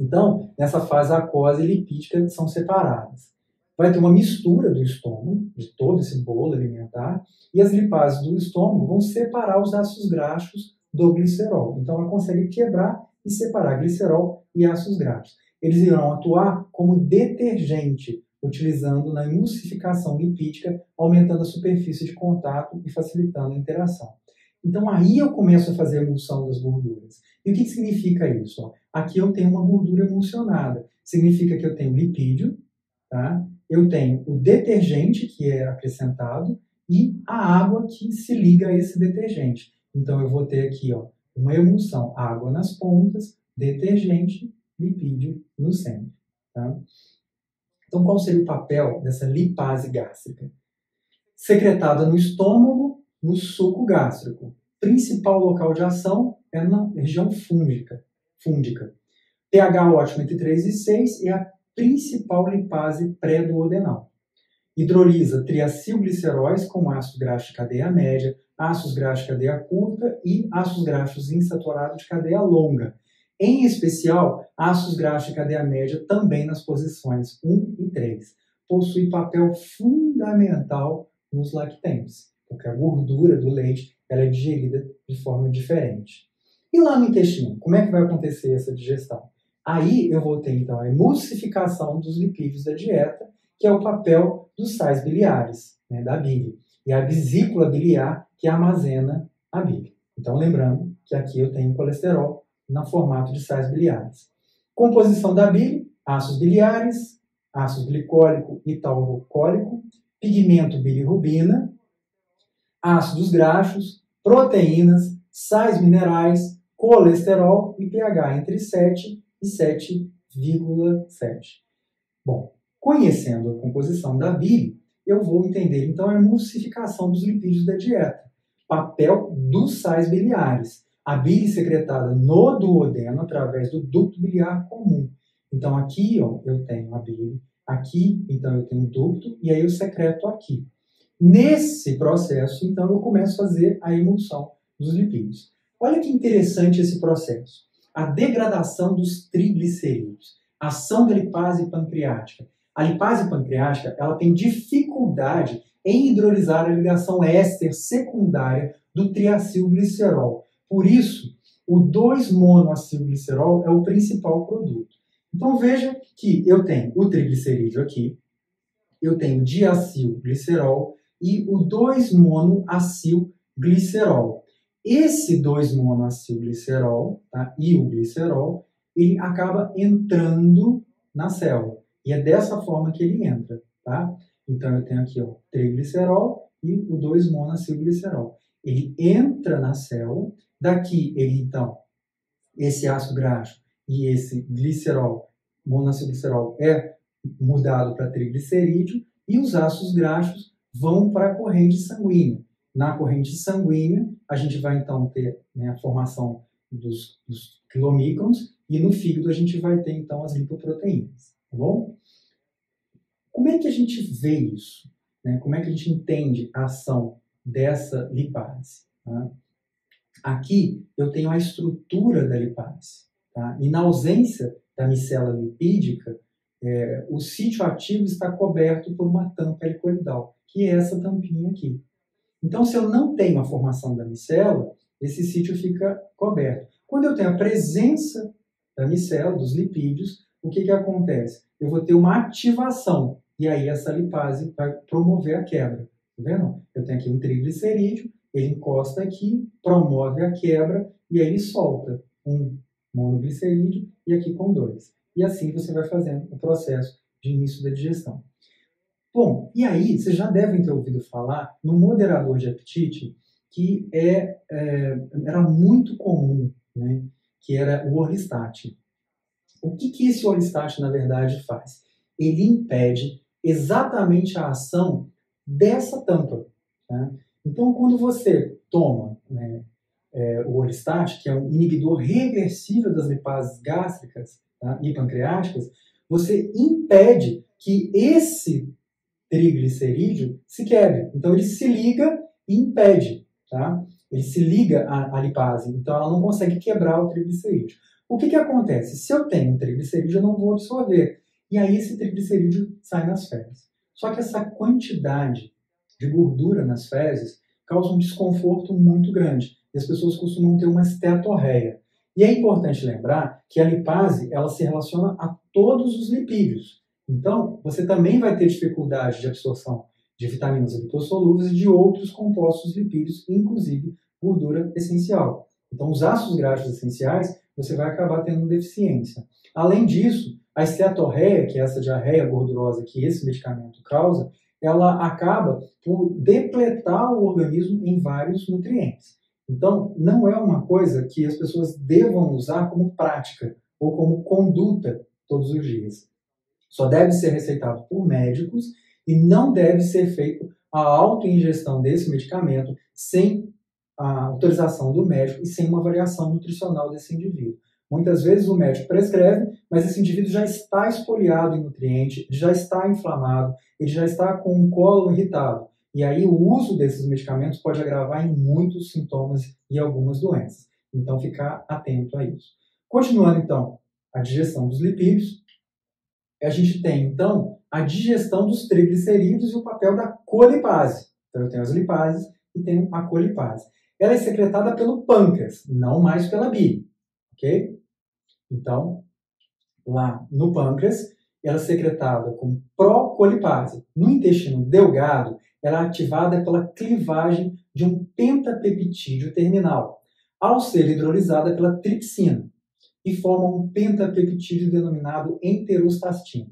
Então, nessa fase, a aquosa e lipídica são separadas. Vai ter uma mistura do estômago, de todo esse bolo alimentar, e as lipases do estômago vão separar os ácidos graxos do glicerol. Então, ela consegue quebrar e separar glicerol e ácidos graxos. Eles irão atuar como detergente, utilizando na emulsificação lipídica, aumentando a superfície de contato e facilitando a interação. Então aí eu começo a fazer a emulsão das gorduras. E o que, que significa isso? aqui eu tenho uma gordura emulsionada. Significa que eu tenho lipídio, tá? eu tenho o detergente que é acrescentado e a água que se liga a esse detergente. Então eu vou ter aqui ó, uma emulsão, água nas pontas, detergente, lipídio no centro. Tá? Então, qual seria o papel dessa lipase gástrica? Secretada no estômago, no suco gástrico. Principal local de ação é na região fúngica. fúngica. pH ótimo entre 3 e 6 é a principal lipase pré-duodenal. Hidrolisa triacilgliceróis com ácido graxo de cadeia média, ácidos graxos de cadeia curta e ácidos graxos insaturados de cadeia longa, em especial, ácidos graxos de cadeia média também nas posições 1 e 3. Possui papel fundamental nos lactentes, porque a gordura do leite ela é digerida de forma diferente. E lá no intestino, como é que vai acontecer essa digestão? Aí eu vou ter então a emulsificação dos lipídios da dieta, que é o papel dos sais biliares, né, da bile, e a vesícula biliar que armazena a bile. Então lembrando que aqui eu tenho colesterol no formato de sais biliares. Composição da bile, ácidos biliares, ácido glicólico e taurocólico, pigmento bilirrubina, ácidos graxos, proteínas, sais minerais, colesterol e pH entre 7 e 7,7. Bom, conhecendo a composição da bile, eu vou entender então a emulsificação dos lipídios da dieta, papel dos sais biliares a bile secretada no duodeno através do ducto biliar comum. Então aqui ó, eu tenho a bile, aqui então eu tenho o ducto e aí eu secreto aqui. Nesse processo, então, eu começo a fazer a emulsão dos lipídios. Olha que interessante esse processo. A degradação dos triglicerídeos, a ação da lipase pancreática. A lipase pancreática ela tem dificuldade em hidrolisar a ligação éster secundária do triacilglicerol. Por isso, o 2-monoacilglicerol é o principal produto. Então veja que eu tenho o triglicerídeo aqui, eu tenho diacilglicerol e o 2-monoacilglicerol. Esse 2-monoacilglicerol tá, e o glicerol, ele acaba entrando na célula. E é dessa forma que ele entra. Tá? Então eu tenho aqui o triglicerol e o 2-monoacilglicerol. Ele entra na célula Daqui, ele então, esse ácido graxo e esse glicerol, monoacilglicerol, é mudado para triglicerídeo e os ácidos graxos vão para a corrente sanguínea. Na corrente sanguínea, a gente vai então ter né, a formação dos, dos e no fígado a gente vai ter então as lipoproteínas, tá bom? Como é que a gente vê isso? Né? Como é que a gente entende a ação dessa lipase? Tá? Aqui eu tenho a estrutura da lipase. Tá? E na ausência da micela lipídica, é, o sítio ativo está coberto por uma tampa helicoidal, que é essa tampinha aqui. Então, se eu não tenho a formação da micela, esse sítio fica coberto. Quando eu tenho a presença da micela, dos lipídios, o que, que acontece? Eu vou ter uma ativação, e aí essa lipase vai promover a quebra. Tá vendo? Eu tenho aqui um triglicerídeo, ele encosta aqui, promove a quebra, e aí ele solta um monoglicerídeo, e aqui com dois. E assim você vai fazendo o processo de início da digestão. Bom, e aí vocês já devem ter ouvido falar no moderador de apetite que é, é era muito comum, né, que era o orlistat. O que, que esse orlistat, na verdade, faz? Ele impede exatamente a ação dessa tampa. Tá? Então, quando você toma né, é, o orlistat, que é um inibidor reversível das lipases gástricas tá, e pancreáticas, você impede que esse triglicerídeo se quebre. Então, ele se liga e impede tá? Ele se liga à, à lipase, então ela não consegue quebrar o triglicerídeo. O que, que acontece? Se eu tenho um triglicerídeo, eu não vou absorver. E aí esse triglicerídeo sai nas fezes. Só que essa quantidade de gordura nas fezes causa um desconforto muito grande. E as pessoas costumam ter uma esteatorreia. E é importante lembrar que a lipase ela se relaciona a todos os lipídios. Então, você também vai ter dificuldade de absorção de vitaminas lipossolúveis e de outros compostos lipídios, inclusive gordura essencial. Então, os ácidos graxos essenciais, você vai acabar tendo deficiência. Além disso, a esteatorreia, que é essa diarreia gordurosa que esse medicamento causa, ela acaba por depletar o organismo em vários nutrientes. Então, não é uma coisa que as pessoas devam usar como prática ou como conduta todos os dias. Só deve ser receitado por médicos e não deve ser feito a autoingestão desse medicamento sem a autorização do médico e sem uma avaliação nutricional desse indivíduo. Muitas vezes o médico prescreve, mas esse indivíduo já está espoliado em nutriente, já está inflamado, ele já está com um colo irritado. E aí o uso desses medicamentos pode agravar em muitos sintomas e algumas doenças. Então ficar atento a isso. Continuando então a digestão dos lipídios, a gente tem então a digestão dos triglicerídeos e o papel da colipase. Então eu tenho as lipases e tenho a colipase. Ela é secretada pelo pâncreas, não mais pela bile, ok? Então, lá no pâncreas, ela é secretada como procolipase. No intestino delgado, ela é ativada pela clivagem de um pentapeptídeo terminal, ao ser hidrolisada pela tripsina, e forma um pentapeptídeo denominado enterostatina.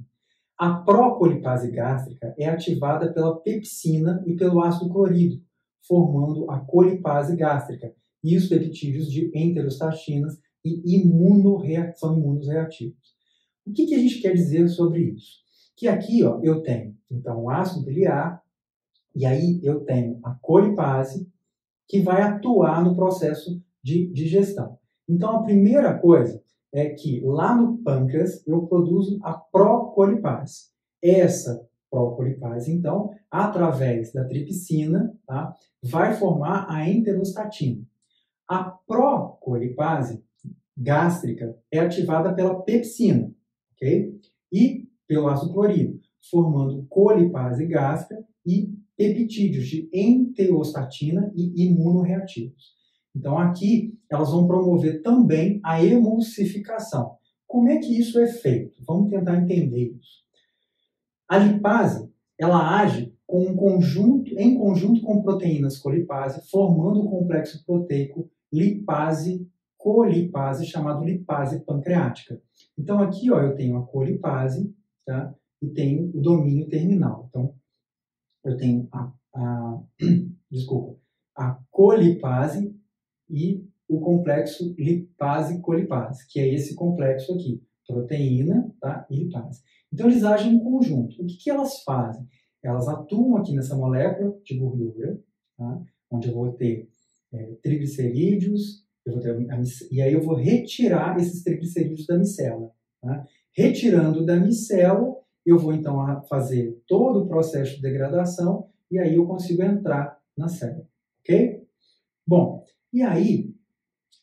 A procolipase gástrica é ativada pela pepsina e pelo ácido clorídrico, formando a colipase gástrica e os peptídeos de enterostatinas e são imunoreativos. O que, que, a gente quer dizer sobre isso? Que aqui ó, eu tenho então o ácido biliar e aí eu tenho a colipase que vai atuar no processo de digestão. Então a primeira coisa é que lá no pâncreas eu produzo a procolipase. Essa procolipase, então, através da tripsina, tá, vai formar a enterostatina. A procolipase gástrica é ativada pela pepsina, ok? E pelo ácido clorídrico, formando colipase gástrica e peptídeos de enterostatina e imunoreativos. Então, aqui, elas vão promover também a emulsificação. Como é que isso é feito? Vamos tentar entender isso. A lipase, ela age com um conjunto, em conjunto com proteínas colipase, formando o complexo proteico lipase-colipase, chamado lipase pancreática. Então, aqui ó, eu tenho a colipase tá? e tenho o domínio terminal. Então, eu tenho a, a desculpa, a colipase e o complexo lipase-colipase, que é esse complexo aqui, proteína tá, e lipase. Então, eles agem em conjunto. O que, que elas fazem? Elas atuam aqui nessa molécula de gordura, tá, onde eu vou ter é, triglicerídeos, eu vou ter a, e aí eu vou retirar esses triglicerídeos da micela. Tá? Retirando da micela, eu vou então fazer todo o processo de degradação e aí eu consigo entrar na célula. Ok? Bom, e aí,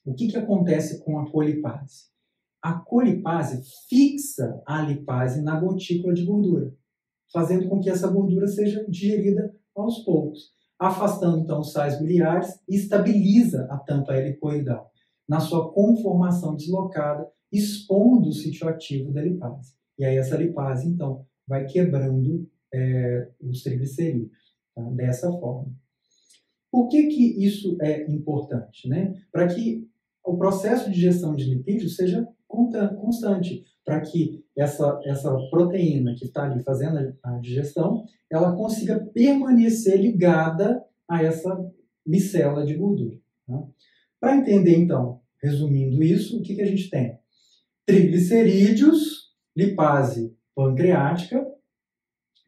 o que, que acontece com a colipase? A colipase fixa a lipase na gotícula de gordura, fazendo com que essa gordura seja digerida aos poucos, afastando então os sais biliares e estabiliza a tampa helicoidal na sua conformação deslocada expondo o sítio ativo da lipase. E aí essa lipase, então, vai quebrando é, os triglicerídeos tá? dessa forma. Por que, que isso é importante? Né? Para que o processo de digestão de lipídios seja constante, para que essa, essa proteína que está ali fazendo a digestão, ela consiga permanecer ligada a essa micela de gordura. Tá? Para entender, então, resumindo isso, o que, que a gente tem? Triglicerídeos, lipase pancreática,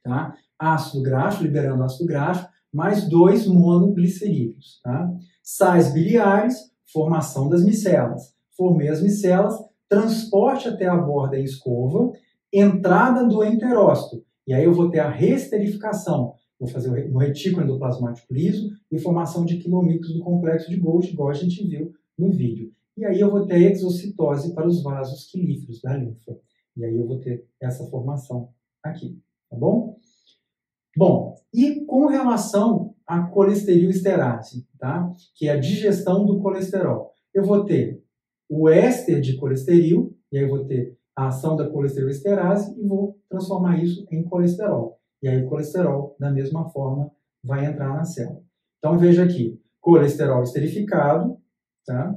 tá? ácido graxo, liberando ácido graxo, mais dois monoglicerídeos. Tá? Sais biliares, formação das micelas. Formei as micelas, transporte até a borda em escova, entrada do enterócito. E aí eu vou ter a resterificação. Vou fazer o retículo endoplasmático liso e formação de quilomicros do complexo de Golgi, igual a gente viu no vídeo. E aí eu vou ter a exocitose para os vasos quilíferos da linfa. E aí eu vou ter essa formação aqui, tá bom? Bom, e com relação à colesterol-esterase, tá? que é a digestão do colesterol, eu vou ter o éster de colesterol, e aí eu vou ter a ação da colesterol-esterase e vou transformar isso em colesterol. E aí o colesterol, da mesma forma, vai entrar na célula. Então veja aqui, colesterol esterificado, tá?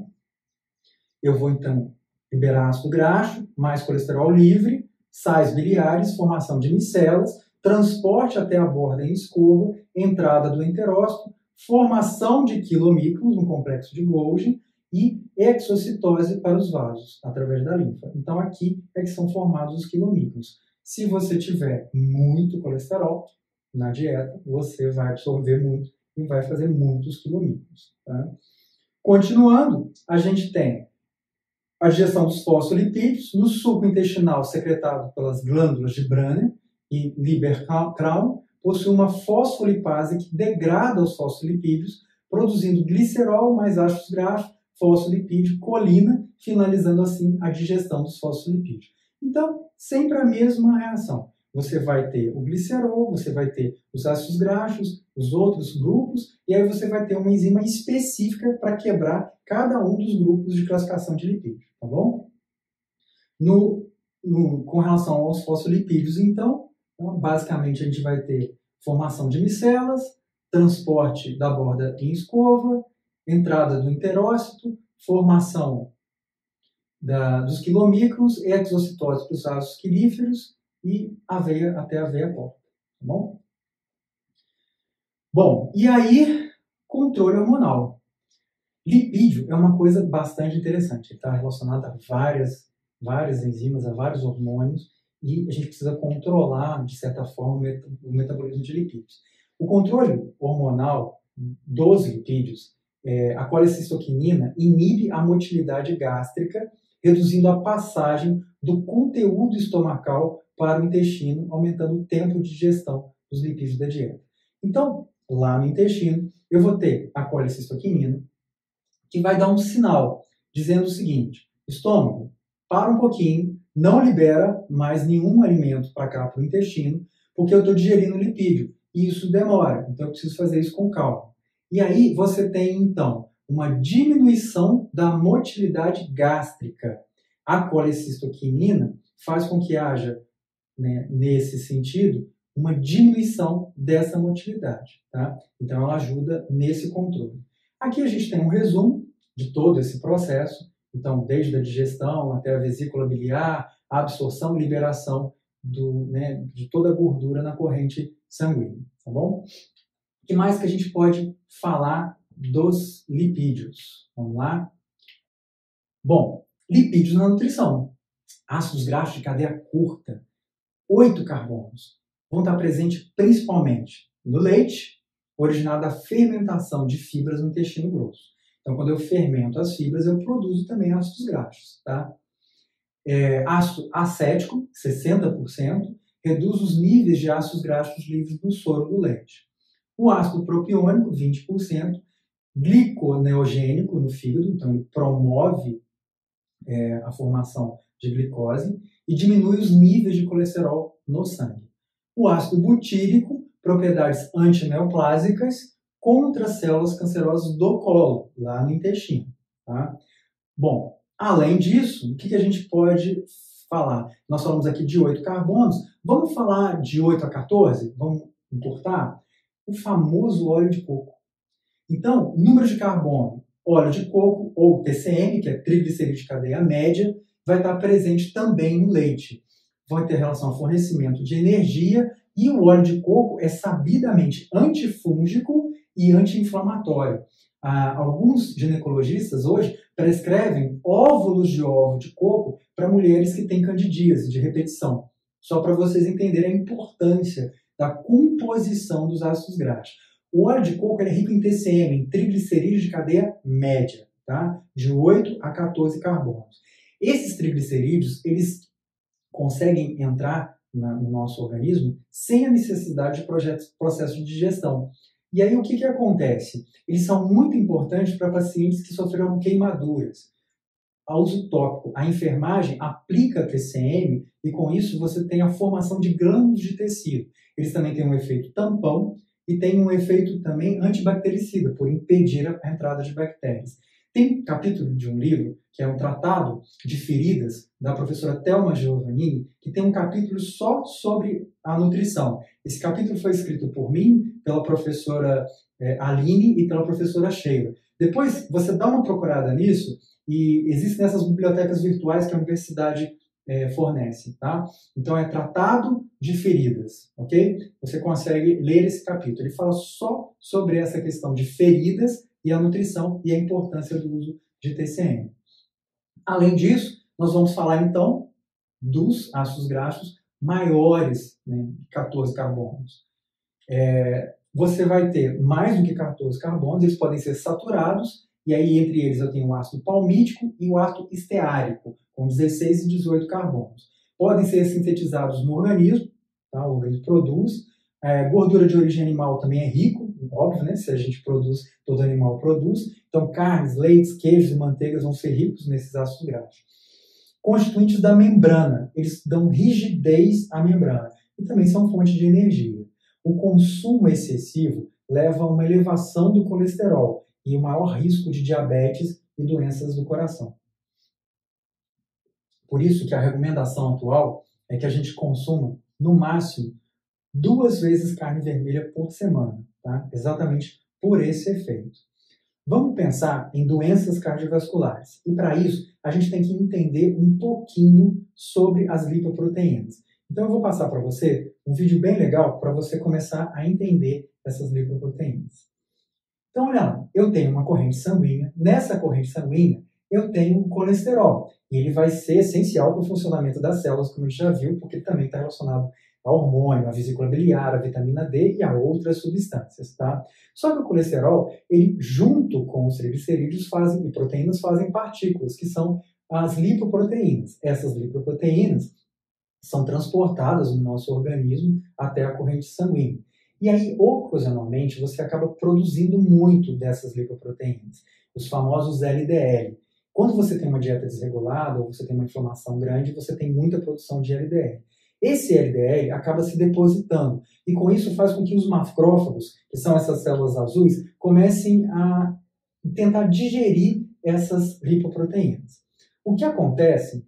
Eu vou então liberar ácido graxo, mais colesterol livre, sais biliares, formação de micelas, transporte até a borda em escova, entrada do enterócito, formação de quilomicrons no complexo de Golgi e exocitose para os vasos, através da linfa. Então, aqui é que são formados os quilomicrons. Se você tiver muito colesterol na dieta, você vai absorver muito e vai fazer muitos quilomicrons. Tá? Continuando, a gente tem a digestão dos fosfolipídios no suco intestinal secretado pelas glândulas de Branner, e Lieberkram possui uma fosfolipase que degrada os fosfolipídios, produzindo glicerol mais ácidos graxos, fosfolipídio, colina, finalizando assim a digestão dos fosfolipídios. Então, sempre a mesma reação. Você vai ter o glicerol, você vai ter os ácidos graxos, os outros grupos, e aí você vai ter uma enzima específica para quebrar cada um dos grupos de classificação de lipídios, tá bom? No, no, com relação aos fosfolipídios, então, então, basicamente, a gente vai ter formação de micelas, transporte da borda em escova, entrada do enterócito, formação da, dos quilomicrons, exocitose para os vasos quilíferos e a veia até a veia porta. Tá bom? Bom, e aí, controle hormonal. Lipídio é uma coisa bastante interessante. Está relacionado a várias, várias enzimas, a vários hormônios e a gente precisa controlar, de certa forma, o metabolismo de lipídios. O controle hormonal dos lipídios, é, a colecistoquinina, inibe a motilidade gástrica, reduzindo a passagem do conteúdo estomacal para o intestino, aumentando o tempo de digestão dos lipídios da dieta. Então, lá no intestino, eu vou ter a colecistoquinina, que vai dar um sinal dizendo o seguinte: estômago, para um pouquinho, não libera mais nenhum alimento para cá, para o intestino, porque eu estou digerindo lipídio. E isso demora, então eu preciso fazer isso com calma. E aí você tem, então, uma diminuição da motilidade gástrica. A colecistoquinina faz com que haja, né, nesse sentido, uma diminuição dessa motilidade. Tá? Então ela ajuda nesse controle. Aqui a gente tem um resumo de todo esse processo. Então, desde a digestão até a vesícula biliar, a absorção e liberação do, né, de toda a gordura na corrente sanguínea, tá bom? O que mais que a gente pode falar dos lipídios? Vamos lá? Bom, lipídios na nutrição. Ácidos graxos de cadeia curta, oito carbonos, vão estar presentes principalmente no leite, originado da fermentação de fibras no intestino grosso. Então, quando eu fermento as fibras, eu produzo também ácidos graxos, tá? É, ácido acético, 60%, reduz os níveis de ácidos graxos livres no soro do leite. O ácido propiônico, 20%, gliconeogênico no fígado, então ele promove é, a formação de glicose e diminui os níveis de colesterol no sangue. O ácido butírico, propriedades antineoplásicas, contra células cancerosas do colo, lá no intestino. Tá? Bom, Além disso, o que, a gente pode falar? Nós falamos aqui de 8 carbonos, vamos falar de 8 a 14? Vamos encurtar? O famoso óleo de coco. Então, número de carbono, óleo de coco, ou TCM, que é triglicerídeo de cadeia média, vai estar presente também no leite. Vai ter relação ao fornecimento de energia e o óleo de coco é sabidamente antifúngico e anti-inflamatório. Ah, alguns ginecologistas hoje prescrevem óvulos de ovo de coco para mulheres que têm candidíase de repetição, só para vocês entenderem a importância da composição dos ácidos graxos. O óleo de coco é rico em TCM, em triglicerídeos de cadeia média, tá? de 8 a 14 carbonos. Esses triglicerídeos, eles conseguem entrar na, no nosso organismo sem a necessidade de processo de digestão. E aí o que, que acontece? Eles são muito importantes para pacientes que sofreram queimaduras. A uso tópico, a enfermagem aplica TCM e com isso você tem a formação de grânulos de tecido. Eles também têm um efeito tampão e tem um efeito também antibactericida, por impedir a entrada de bactérias. Tem capítulo de um livro, que é um tratado de feridas, da professora Thelma Giovannini, que tem um capítulo só sobre a nutrição. Esse capítulo foi escrito por mim, pela professora é, Aline e pela professora Sheila. Depois, você dá uma procurada nisso, e existem essas bibliotecas virtuais que a universidade é, fornece, tá? Então, é tratado de feridas, ok? Você consegue ler esse capítulo. Ele fala só sobre essa questão de feridas e a nutrição e a importância do uso de TCM. Além disso, nós vamos falar então dos ácidos graxos maiores, né, 14 carbonos. É, você vai ter mais do que 14 carbonos, eles podem ser saturados, e aí entre eles eu tenho o ácido palmítico e o ácido esteárico, com 16 e 18 carbonos. Podem ser sintetizados no organismo, tá? o organismo produz. É, gordura de origem animal também é rico, óbvio, né? Se a gente produz, todo animal produz. Então, carnes, leites, queijos e manteigas vão ser ricos nesses ácidos graxos. Constituintes da membrana, eles dão rigidez à membrana e também são fonte de energia. O consumo excessivo leva a uma elevação do colesterol e o maior risco de diabetes e doenças do coração. Por isso que a recomendação atual é que a gente consuma, no máximo, duas vezes carne vermelha por semana tá? exatamente por esse efeito. Vamos pensar em doenças cardiovasculares. E para isso, a gente tem que entender um pouquinho sobre as lipoproteínas. Então, eu vou passar para você um vídeo bem legal para você começar a entender essas lipoproteínas. Então, olha lá, eu tenho uma corrente sanguínea. Nessa corrente sanguínea, eu tenho colesterol. E ele vai ser essencial para o funcionamento das células, como a gente já viu, porque ele também está relacionado a hormônio, a vesícula biliar, a vitamina D e a outras substâncias, tá? Só que o colesterol, ele junto com os triglicerídeos fazem e proteínas fazem partículas, que são as lipoproteínas. Essas lipoproteínas são transportadas no nosso organismo até a corrente sanguínea. E aí, ocasionalmente, você acaba produzindo muito dessas lipoproteínas, os famosos LDL. Quando você tem uma dieta desregulada ou você tem uma inflamação grande, você tem muita produção de LDL. Esse LDL acaba se depositando e com isso faz com que os macrófagos, que são essas células azuis, comecem a tentar digerir essas lipoproteínas. O que acontece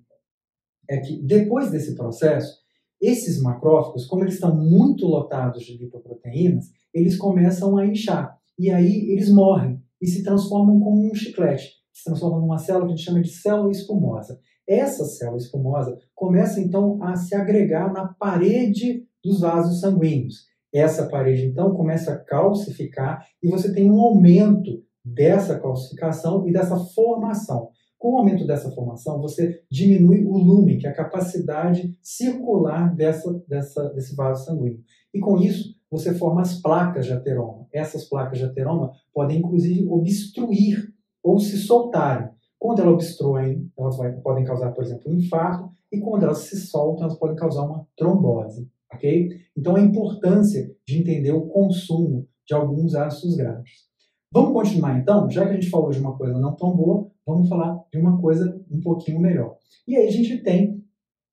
é que depois desse processo, esses macrófagos, como eles estão muito lotados de lipoproteínas, eles começam a inchar e aí eles morrem e se transformam como um chiclete, se transformam numa célula que a gente chama de célula espumosa. Essa célula espumosa começa então a se agregar na parede dos vasos sanguíneos. Essa parede então começa a calcificar e você tem um aumento dessa calcificação e dessa formação. Com o aumento dessa formação, você diminui o lumen, que é a capacidade circular dessa, dessa, desse vaso sanguíneo. E com isso, você forma as placas de ateroma. Essas placas de ateroma podem, inclusive, obstruir ou se soltarem. Quando elas obstruem, elas vai, podem causar, por exemplo, um infarto, e quando elas se soltam, elas podem causar uma trombose, ok? Então, a importância de entender o consumo de alguns ácidos graxos. Vamos continuar então? Já que a gente falou de uma coisa não tão boa, vamos falar de uma coisa um pouquinho melhor. E aí a gente tem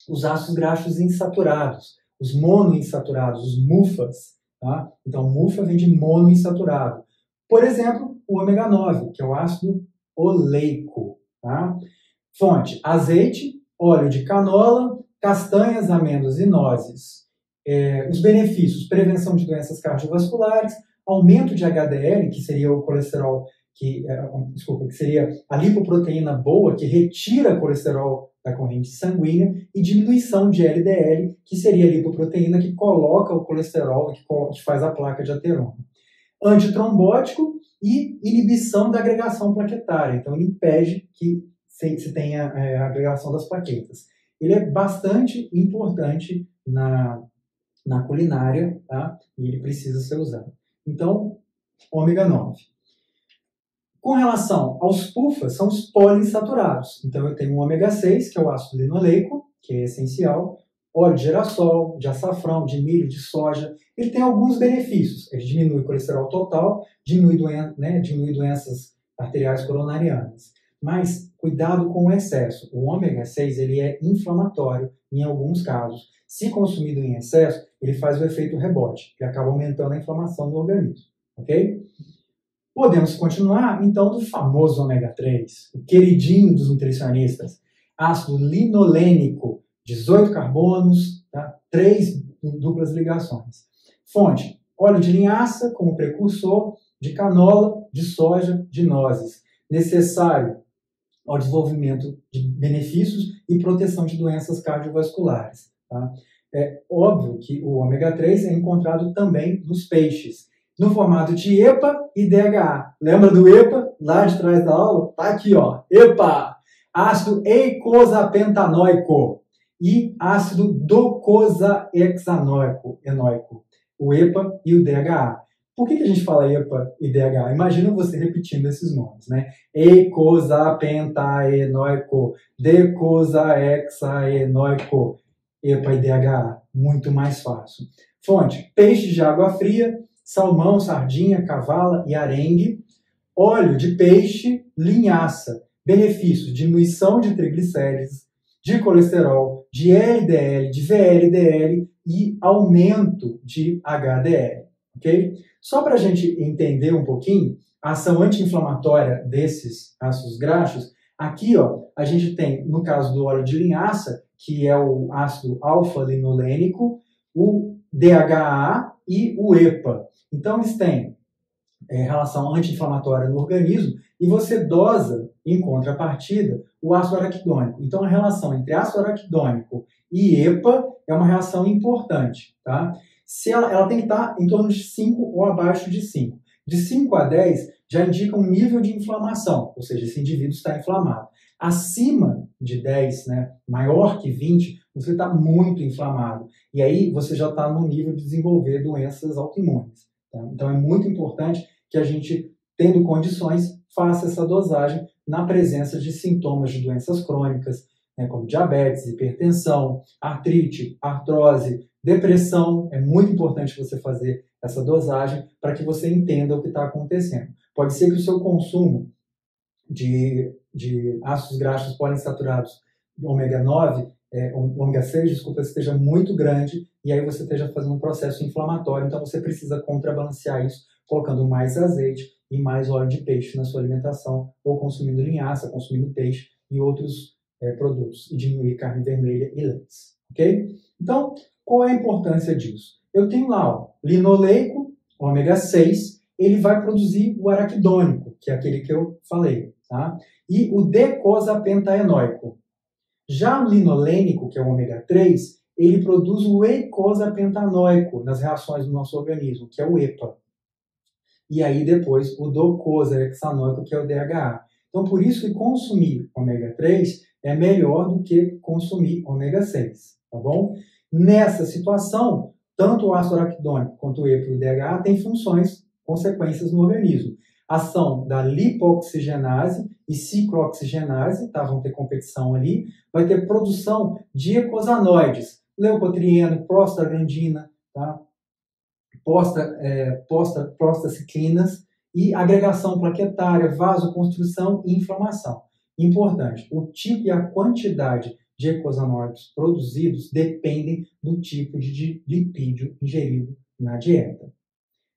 os ácidos graxos insaturados, os monoinsaturados, os MUFAs. Tá? Então, MUFA vem de monoinsaturado. Por exemplo, o ômega 9, que é o ácido oleico. Tá? Fonte: azeite, óleo de canola, castanhas, amêndoas e nozes. É, os benefícios: prevenção de doenças cardiovasculares, aumento de HDL, que seria o colesterol que, é, desculpa, que seria a lipoproteína boa que retira colesterol da corrente sanguínea e diminuição de LDL, que seria a lipoproteína que coloca o colesterol, que, que faz a placa de ateroma. Antitrombótico e inibição da agregação plaquetária, então ele impede que se tenha é, a agregação das plaquetas. Ele é bastante importante na, na culinária, tá? E ele precisa ser usado. Então, ômega 9. Com relação aos PUFAs, são os poliinsaturados. Então, eu tenho o ômega 6, que é o ácido linoleico, que é essencial, óleo de girassol, de açafrão, de milho, de soja. Ele tem alguns benefícios. Ele diminui o colesterol total, diminui, doen né, diminui doenças arteriais coronarianas. Mas cuidado com o excesso. O ômega 6 ele é inflamatório em alguns casos. Se consumido em excesso, ele faz o efeito rebote, que acaba aumentando a inflamação no organismo. Ok? Podemos continuar, então, do famoso ômega 3, o queridinho dos nutricionistas. Ácido linolênico, 18 carbonos, tá? 3 duplas ligações. Fonte, óleo de linhaça como precursor, de canola, de soja, de nozes. Necessário ao desenvolvimento de benefícios e proteção de doenças cardiovasculares. Tá? É óbvio que o ômega 3 é encontrado também nos peixes, no formato de EPA e DHA. Lembra do EPA lá de trás da aula? Tá aqui, ó. EPA, ácido eicosapentanoico e ácido docosahexanoico, enoico, o EPA e o DHA. Por que, que a gente fala EPA e DHA? Imagina você repetindo esses nomes, né? Eicosapentaenoico, decosahexaenoico, EPA e DHA. Muito mais fácil. Fonte: peixe de água fria, salmão, sardinha, cavala e arengue, óleo de peixe, linhaça. Benefícios: diminuição de triglicérides, de colesterol, de LDL, de VLDL e aumento de HDL. Ok? Só para a gente entender um pouquinho, a ação anti-inflamatória desses ácidos graxos, aqui ó, a gente tem, no caso do óleo de linhaça, que é o ácido alfa-linolênico, o DHA e o EPA. Então, eles têm é, relação anti-inflamatória no organismo e você dosa, em contrapartida, o ácido araquidônico. Então, a relação entre ácido araquidônico e EPA é uma relação importante. Tá? Se ela, ela tem que estar em torno de 5 ou abaixo de 5. De 5 a 10 já indica um nível de inflamação, ou seja, esse indivíduo está inflamado. Acima de 10, né, maior que 20, você está muito inflamado. E aí você já está no nível de desenvolver doenças autoimunes. Tá? Então é muito importante que a gente, tendo condições, faça essa dosagem na presença de sintomas de doenças crônicas, né, como diabetes, hipertensão, artrite, artrose, depressão. É muito importante você fazer essa dosagem para que você entenda o que está acontecendo. Pode ser que o seu consumo de, de ácidos graxos poliinsaturados ômega 9 é, ômega 6, desculpa, esteja muito grande e aí você esteja fazendo um processo inflamatório, então você precisa contrabalancear isso colocando mais azeite e mais óleo de peixe na sua alimentação, ou consumindo linhaça, consumindo peixe e outros é, produtos, e diminuir carne vermelha e leites, ok? Então, qual é a importância disso? Eu tenho lá o linoleico, ômega 6, ele vai produzir o araquidônico, que é aquele que eu falei, tá? E o decosapentaenoico, já o linolênico, que é o ômega 3, ele produz o eicosapentanoico nas reações do nosso organismo, que é o EPA. E aí depois o docosahexanoico, que é o DHA. Então por isso que consumir ômega 3 é melhor do que consumir ômega 6, tá bom? Nessa situação, tanto o ácido araquidônico quanto o EPA e o DHA têm funções, consequências no organismo ação da lipoxigenase e ciclooxigenase, tá? vão ter competição ali, vai ter produção de ecosanoides, leucotrieno, prostaglandina, tá? Posta, é, posta, prostaciclinas e agregação plaquetária, vasoconstrução e inflamação. Importante, o tipo e a quantidade de ecosanoides produzidos dependem do tipo de lipídio ingerido na dieta.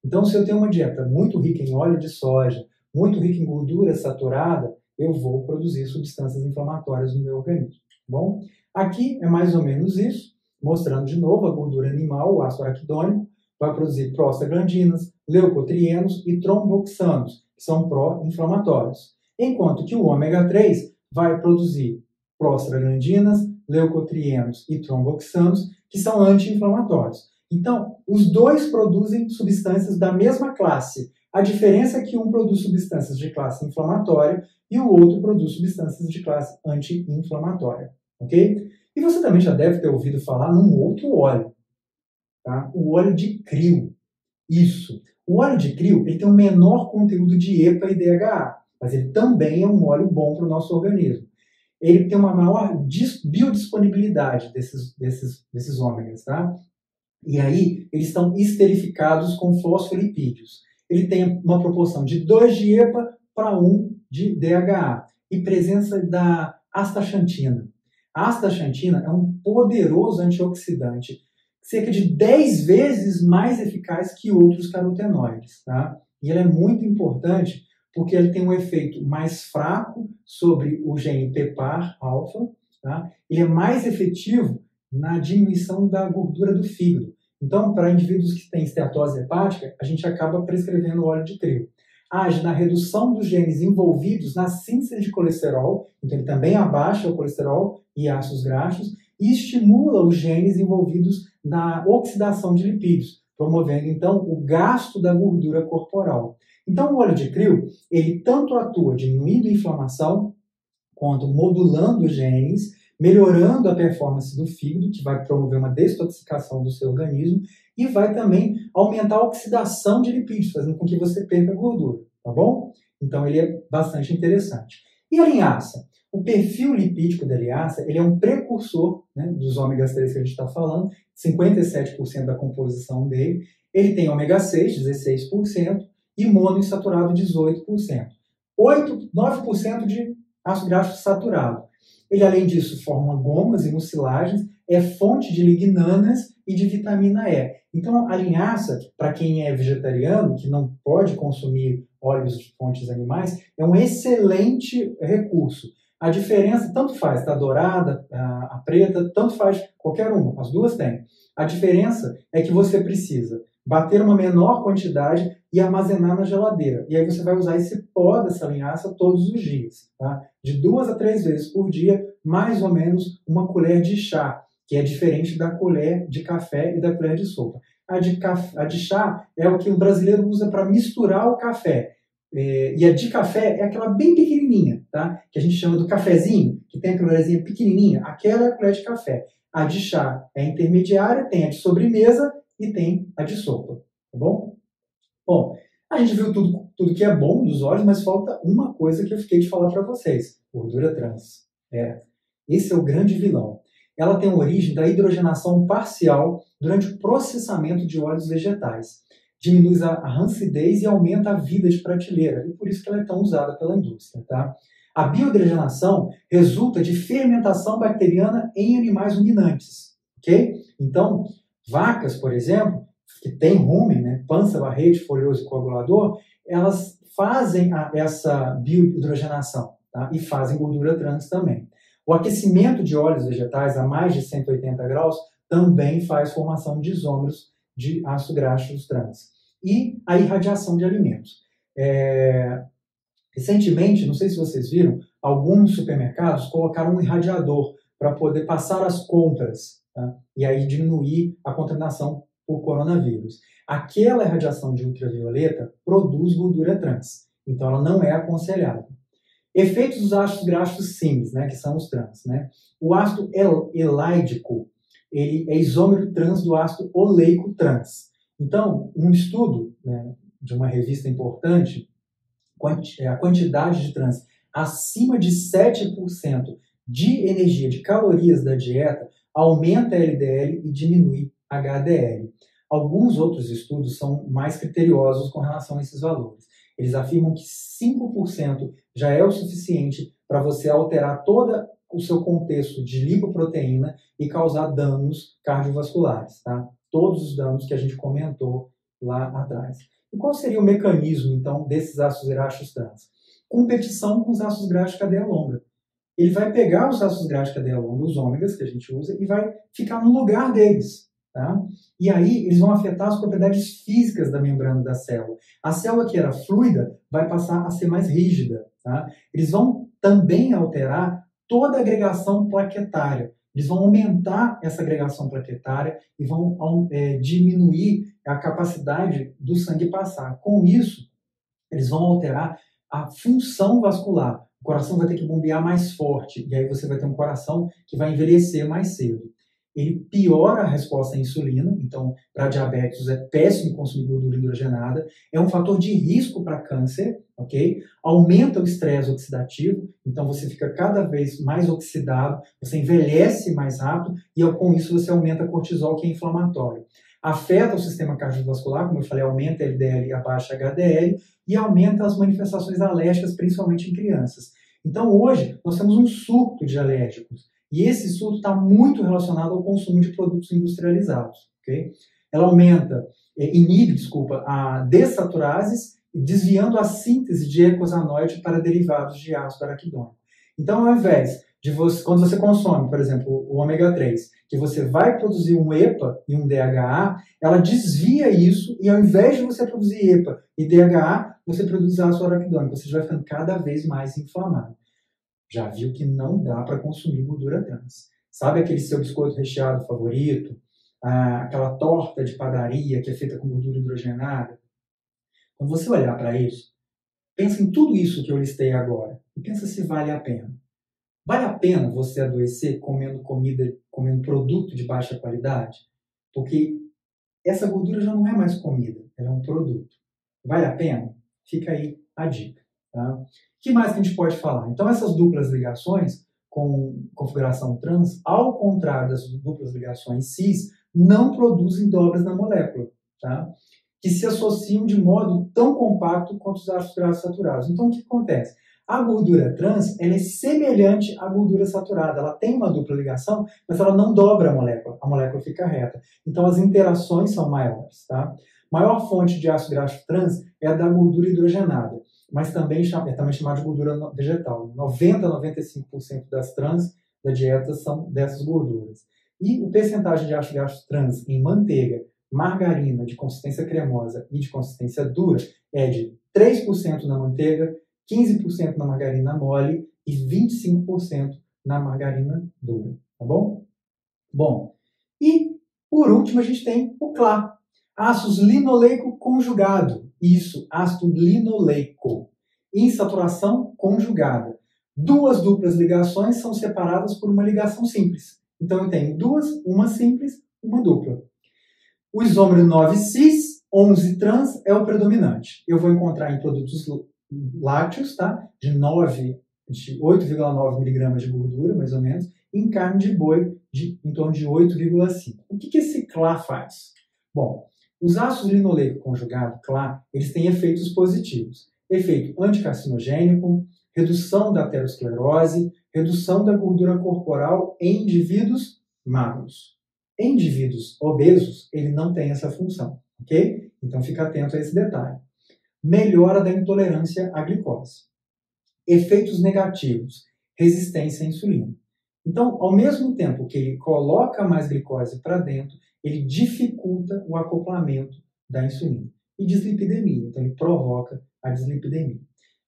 Então, se eu tenho uma dieta muito rica em óleo de soja, muito rica em gordura saturada, eu vou produzir substâncias inflamatórias no meu organismo. Tá bom, aqui é mais ou menos isso, mostrando de novo a gordura animal, o ácido araquidônico, vai produzir prostaglandinas, leucotrienos e tromboxanos, que são pró-inflamatórios. Enquanto que o ômega 3 vai produzir prostaglandinas, leucotrienos e tromboxanos, que são anti-inflamatórios. Então, os dois produzem substâncias da mesma classe. A diferença é que um produz substâncias de classe inflamatória e o outro produz substâncias de classe anti-inflamatória. Ok? E você também já deve ter ouvido falar num outro óleo, tá? o óleo de crio. Isso. O óleo de crio ele tem um menor conteúdo de EPA e DHA, mas ele também é um óleo bom para o nosso organismo. Ele tem uma maior biodisponibilidade desses, desses, desses ômegas, tá? E aí, eles estão esterificados com fosfolipídios. Ele tem uma proporção de 2 de EPA para 1 de DHA e presença da astaxantina. A astaxantina é um poderoso antioxidante, cerca de 10 vezes mais eficaz que outros carotenoides. Tá? E ele é muito importante porque ele tem um efeito mais fraco sobre o gene PPAR-alfa. Tá? Ele é mais efetivo na diminuição da gordura do fígado. Então, para indivíduos que têm esteatose hepática, a gente acaba prescrevendo óleo de crio. Age na redução dos genes envolvidos na síntese de colesterol, então ele também abaixa o colesterol e ácidos graxos, e estimula os genes envolvidos na oxidação de lipídios, promovendo então o gasto da gordura corporal. Então, o óleo de crio, ele tanto atua diminuindo a inflamação, quanto modulando os genes, melhorando a performance do fígado, que vai promover uma desintoxicação do seu organismo, e vai também aumentar a oxidação de lipídios, fazendo com que você perca gordura, tá bom? Então ele é bastante interessante. E a linhaça? O perfil lipídico da linhaça ele é um precursor né, dos ômegas 3 que a gente está falando, 57% da composição dele. Ele tem ômega 6, 16%, e monoinsaturado, 18%. 8, 9% de ácido graxo saturado. Ele, além disso, forma gomas e mucilagens, é fonte de lignanas e de vitamina E. Então, a linhaça, para quem é vegetariano, que não pode consumir óleos de fontes animais, é um excelente recurso. A diferença, tanto faz, está dourada, a, preta, tanto faz qualquer uma, as duas têm. A diferença é que você precisa bater uma menor quantidade e armazenar na geladeira. E aí você vai usar esse pó dessa linhaça todos os dias, tá? De duas a três vezes por dia, mais ou menos uma colher de chá, que é diferente da colher de café e da colher de sopa. A de, a de chá é o que o brasileiro usa para misturar o café. É, e a de café é aquela bem pequenininha, tá? Que a gente chama do cafezinho, que tem a colherzinha pequenininha. Aquela é a colher de café. A de chá é intermediária, tem a de sobremesa e tem a de sopa, tá bom? Bom, a gente viu tudo, tudo que é bom dos óleos, mas falta uma coisa que eu fiquei de falar para vocês: gordura trans. É, esse é o grande vilão. Ela tem origem da hidrogenação parcial durante o processamento de óleos vegetais. Diminui a rancidez e aumenta a vida de prateleira, e por isso que ela é tão usada pela indústria. Tá? A biohidrogenação resulta de fermentação bacteriana em animais ruminantes. ok? Então, Vacas, por exemplo, que têm rumen, né, pança, barrete, folhoso e coagulador, elas fazem a, essa biohidrogenação tá? e fazem gordura trans também. O aquecimento de óleos vegetais a mais de 180 graus também faz formação de isômeros de ácido graxo trans. E a irradiação de alimentos. É... Recentemente, não sei se vocês viram, alguns supermercados colocaram um irradiador para poder passar as compras tá? e aí diminuir a contaminação por coronavírus. Aquela radiação de ultravioleta produz gordura trans, então ela não é aconselhável. Efeitos dos ácidos graxos simples, né, que são os trans. Né? O ácido el eláidico ele é isômero trans do ácido oleico trans. Então, um estudo né, de uma revista importante, é, a quantidade de trans acima de 7% de energia, de calorias da dieta, aumenta LDL e diminui HDL. Alguns outros estudos são mais criteriosos com relação a esses valores. Eles afirmam que 5% já é o suficiente para você alterar todo o seu contexto de lipoproteína e causar danos cardiovasculares, tá? Todos os danos que a gente comentou lá atrás. E qual seria o mecanismo, então, desses ácidos graxos trans? competição com os ácidos graxos de cadeia longa. Ele vai pegar os ácidos graxos de cadeia longa, os ômegas que a gente usa, e vai ficar no lugar deles. Tá? E aí eles vão afetar as propriedades físicas da membrana da célula. A célula que era fluida vai passar a ser mais rígida. Tá? Eles vão também alterar toda a agregação plaquetária. Eles vão aumentar essa agregação plaquetária e vão é, diminuir a capacidade do sangue passar. Com isso, eles vão alterar a função vascular. O coração vai ter que bombear mais forte e aí você vai ter um coração que vai envelhecer mais cedo ele piora a resposta à insulina, então para diabetes é péssimo consumir gordura hidrogenada, é um fator de risco para câncer, ok? Aumenta o estresse oxidativo, então você fica cada vez mais oxidado, você envelhece mais rápido e com isso você aumenta cortisol, que é inflamatório. Afeta o sistema cardiovascular, como eu falei, aumenta LDL e abaixa HDL e aumenta as manifestações alérgicas, principalmente em crianças. Então hoje nós temos um surto de alérgicos. E esse surto está muito relacionado ao consumo de produtos industrializados. Okay? Ela aumenta, é, inibe, desculpa, a dessaturases, desviando a síntese de eicosanoide para derivados de ácido araquidônico. Então, ao invés de você, quando você consome, por exemplo, o ômega 3, que você vai produzir um EPA e um DHA, ela desvia isso e ao invés de você produzir EPA e DHA, você produz ácido araquidônico. Você vai ficando cada vez mais inflamado já viu que não dá para consumir gordura trans. Sabe aquele seu biscoito recheado favorito? Ah, aquela torta de padaria que é feita com gordura hidrogenada? Quando você olhar para isso, pensa em tudo isso que eu listei agora e pensa se vale a pena. Vale a pena você adoecer comendo comida, comendo produto de baixa qualidade? Porque essa gordura já não é mais comida, ela é um produto. Vale a pena? Fica aí a dica. Tá? Que mais que a gente pode falar? Então, essas duplas ligações com configuração trans, ao contrário das duplas ligações cis, não produzem dobras na molécula, tá? que se associam de modo tão compacto quanto os ácidos graxos saturados. Então, o que acontece? A gordura trans ela é semelhante à gordura saturada. Ela tem uma dupla ligação, mas ela não dobra a molécula. A molécula fica reta. Então, as interações são maiores. Tá? Maior fonte de ácido graxo trans é a da gordura hidrogenada mas também é também chamado de gordura vegetal. 90 a 95% das trans da dieta são dessas gorduras. E o percentagem de ácido graxo trans em manteiga, margarina de consistência cremosa e de consistência dura é de 3% na manteiga, 15% na margarina mole e 25% na margarina dura, tá bom? Bom, e por último a gente tem o CLA, ácidos linoleico conjugado, isso, ácido linoleico. Insaturação conjugada. Duas duplas ligações são separadas por uma ligação simples. Então eu tenho duas, uma simples, uma dupla. O isômero 9-cis, 11 trans é o predominante. Eu vou encontrar em produtos lácteos, tá? De 9 de 8,9 miligramas de gordura, mais ou menos, em carne de boi de em torno de 8,5. O que, que esse CLA faz? Bom, os ácidos linoleico conjugado, claro, eles têm efeitos positivos. Efeito anticarcinogênico, redução da aterosclerose, redução da gordura corporal em indivíduos magros. Em indivíduos obesos, ele não tem essa função, ok? Então fica atento a esse detalhe. Melhora da intolerância à glicose. Efeitos negativos, resistência à insulina. Então, ao mesmo tempo que ele coloca mais glicose para dentro, ele dificulta o acoplamento da insulina e dislipidemia. Então, ele provoca a dislipidemia.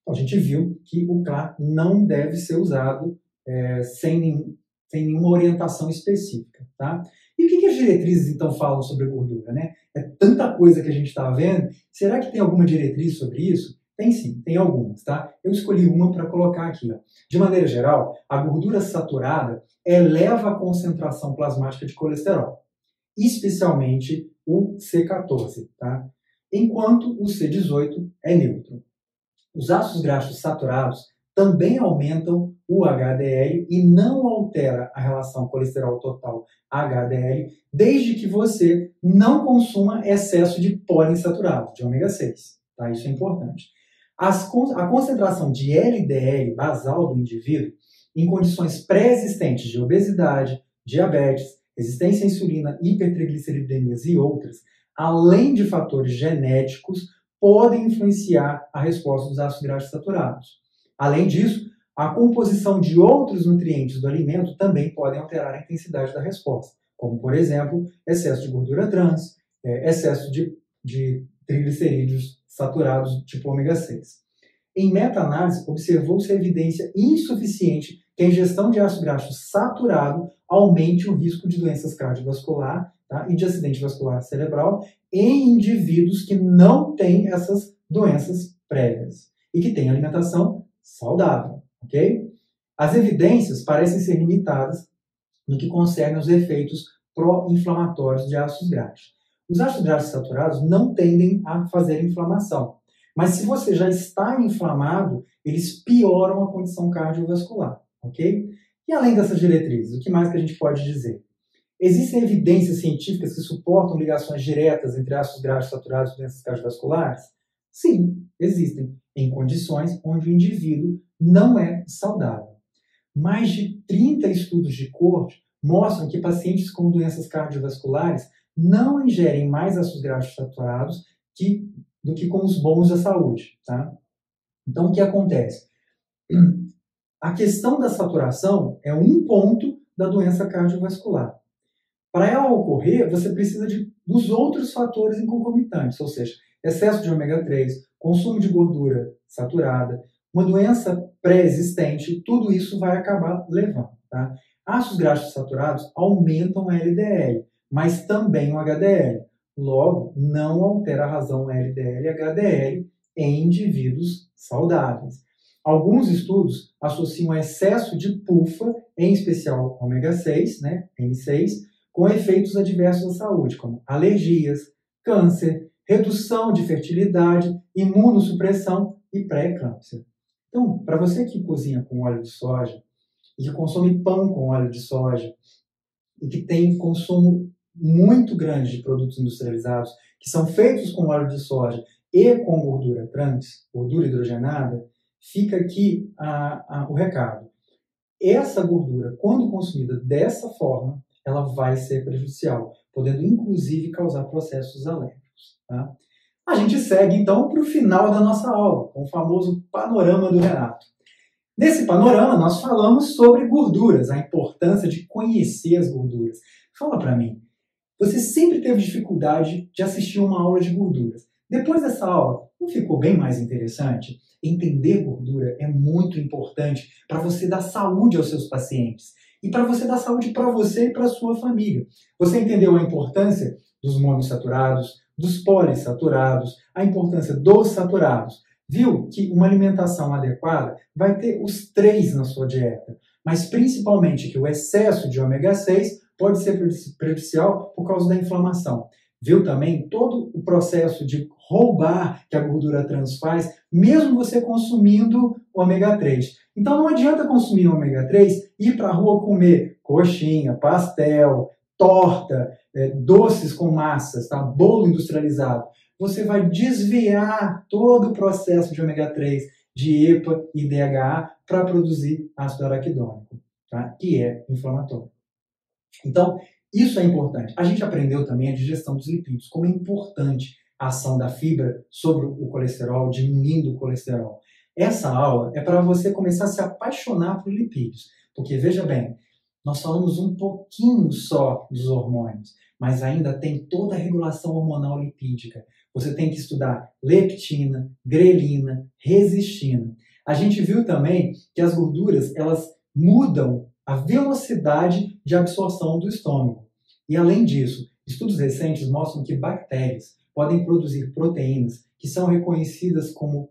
Então, a gente viu que o CLA não deve ser usado é, sem, nenhum, sem nenhuma orientação específica. Tá? E o que, que as diretrizes, então, falam sobre gordura? Né? É tanta coisa que a gente está vendo. Será que tem alguma diretriz sobre isso? Tem sim, tem algumas, tá? Eu escolhi uma para colocar aqui. Ó. De maneira geral, a gordura saturada eleva a concentração plasmática de colesterol especialmente o C14, tá? enquanto o C18 é neutro. Os ácidos graxos saturados também aumentam o HDL e não altera a relação colesterol total HDL, desde que você não consuma excesso de poliinsaturado, de ômega 6. Tá? Isso é importante. As, a concentração de LDL basal do indivíduo em condições pré-existentes de obesidade, diabetes, resistência à insulina, hipertrigliceridemias e outras, além de fatores genéticos, podem influenciar a resposta dos ácidos graxos saturados. Além disso, a composição de outros nutrientes do alimento também podem alterar a intensidade da resposta, como, por exemplo, excesso de gordura trans, é, excesso de, de triglicerídeos saturados tipo ômega 6. Em meta-análise, observou-se a evidência insuficiente que a ingestão de ácido graxo saturado aumente o risco de doenças cardiovasculares tá, e de acidente vascular cerebral em indivíduos que não têm essas doenças prévias e que têm alimentação saudável, ok? As evidências parecem ser limitadas no que concerne aos efeitos pró-inflamatórios de ácidos graxos. Os ácidos graxos saturados não tendem a fazer inflamação, mas se você já está inflamado, eles pioram a condição cardiovascular, ok? E além dessas diretrizes, o que mais que a gente pode dizer? Existem evidências científicas que suportam ligações diretas entre ácidos graxos saturados e doenças cardiovasculares? Sim, existem, em condições onde o indivíduo não é saudável. Mais de 30 estudos de corte mostram que pacientes com doenças cardiovasculares não ingerem mais ácidos graxos saturados que, do que com os bons da saúde. Tá? Então, o que acontece? A questão da saturação é um ponto da doença cardiovascular. Para ela ocorrer, você precisa de, dos outros fatores concomitantes, ou seja, excesso de ômega 3, consumo de gordura saturada, uma doença pré-existente, tudo isso vai acabar levando. Tá? Ácidos graxos saturados aumentam a LDL, mas também o HDL. Logo, não altera a razão LDL e HDL em indivíduos saudáveis. Alguns estudos associam excesso de PUFA, em especial ômega 6, né, N6, com efeitos adversos à saúde, como alergias, câncer, redução de fertilidade, imunossupressão e pré-eclâmpsia. Então, para você que cozinha com óleo de soja e que consome pão com óleo de soja e que tem consumo muito grande de produtos industrializados que são feitos com óleo de soja e com gordura trans, gordura hidrogenada, fica aqui a, a, o recado. Essa gordura, quando consumida dessa forma, ela vai ser prejudicial, podendo inclusive causar processos alérgicos. Tá? A gente segue então para o final da nossa aula, com o famoso panorama do Renato. Nesse panorama, nós falamos sobre gorduras, a importância de conhecer as gorduras. Fala para mim, você sempre teve dificuldade de assistir uma aula de gorduras. Depois dessa aula, não ficou bem mais interessante? Entender gordura é muito importante para você dar saúde aos seus pacientes e para você dar saúde para você e para sua família. Você entendeu a importância dos monossaturados, dos polissaturados, a importância dos saturados. Viu que uma alimentação adequada vai ter os três na sua dieta, mas principalmente que o excesso de ômega 6 pode ser prejudicial por causa da inflamação. Viu também todo o processo de roubar que a gordura trans faz, mesmo você consumindo ômega 3. Então não adianta consumir ômega 3 e ir para a rua comer coxinha, pastel, torta, é, doces com massas, tá? bolo industrializado. Você vai desviar todo o processo de ômega 3, de EPA e DHA para produzir ácido araquidônico, tá? que é inflamatório. Então, isso é importante. A gente aprendeu também a digestão dos lipídios, como é importante a ação da fibra sobre o colesterol, diminuindo o colesterol. Essa aula é para você começar a se apaixonar por lipídios, porque veja bem, nós falamos um pouquinho só dos hormônios, mas ainda tem toda a regulação hormonal lipídica. Você tem que estudar leptina, grelina, resistina. A gente viu também que as gorduras, elas mudam a velocidade de absorção do estômago. E além disso, estudos recentes mostram que bactérias podem produzir proteínas que são reconhecidas como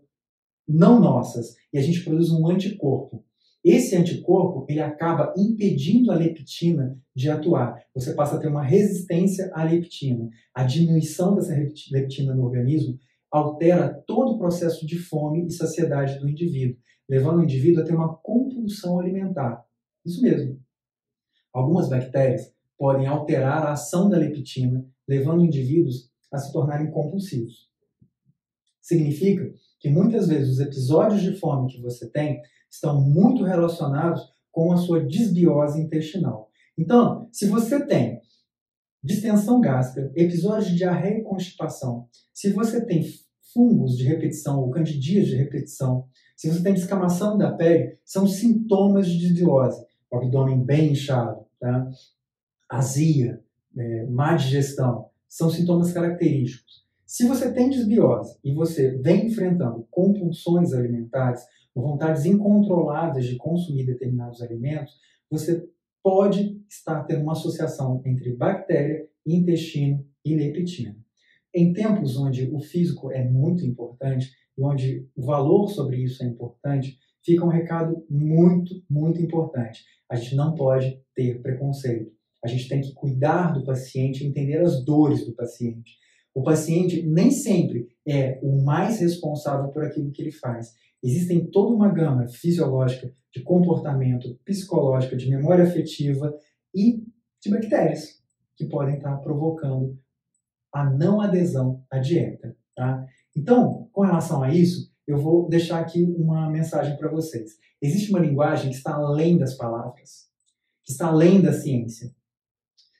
não nossas e a gente produz um anticorpo. Esse anticorpo ele acaba impedindo a leptina de atuar. Você passa a ter uma resistência à leptina. A diminuição dessa leptina no organismo altera todo o processo de fome e saciedade do indivíduo, levando o indivíduo a ter uma compulsão alimentar. Isso mesmo. Algumas bactérias podem alterar a ação da leptina, levando indivíduos a se tornarem compulsivos. Significa que muitas vezes os episódios de fome que você tem estão muito relacionados com a sua disbiose intestinal. Então, se você tem distensão gástrica, episódios de diarreia e constipação, se você tem fungos de repetição ou candidias de repetição, Se você tem descamação da pele, são sintomas de desbiose. O abdômen bem inchado, tá? azia, é, má digestão, são sintomas característicos. Se você tem desbiose e você vem enfrentando compulsões alimentares, vontades incontroladas de consumir determinados alimentos, você pode estar tendo uma associação entre bactéria, intestino e leptina. Em tempos onde o físico é muito importante e onde o valor sobre isso é importante, fica um recado muito, muito importante. A gente não pode ter preconceito. A gente tem que cuidar do paciente, entender as dores do paciente. O paciente nem sempre é o mais responsável por aquilo que ele faz. Existem toda uma gama fisiológica de comportamento, psicológica, de memória afetiva e de bactérias que podem estar provocando a não adesão à dieta. Tá? Então, com relação a isso, eu vou deixar aqui uma mensagem para vocês. Existe uma linguagem que está além das palavras, que está além da ciência.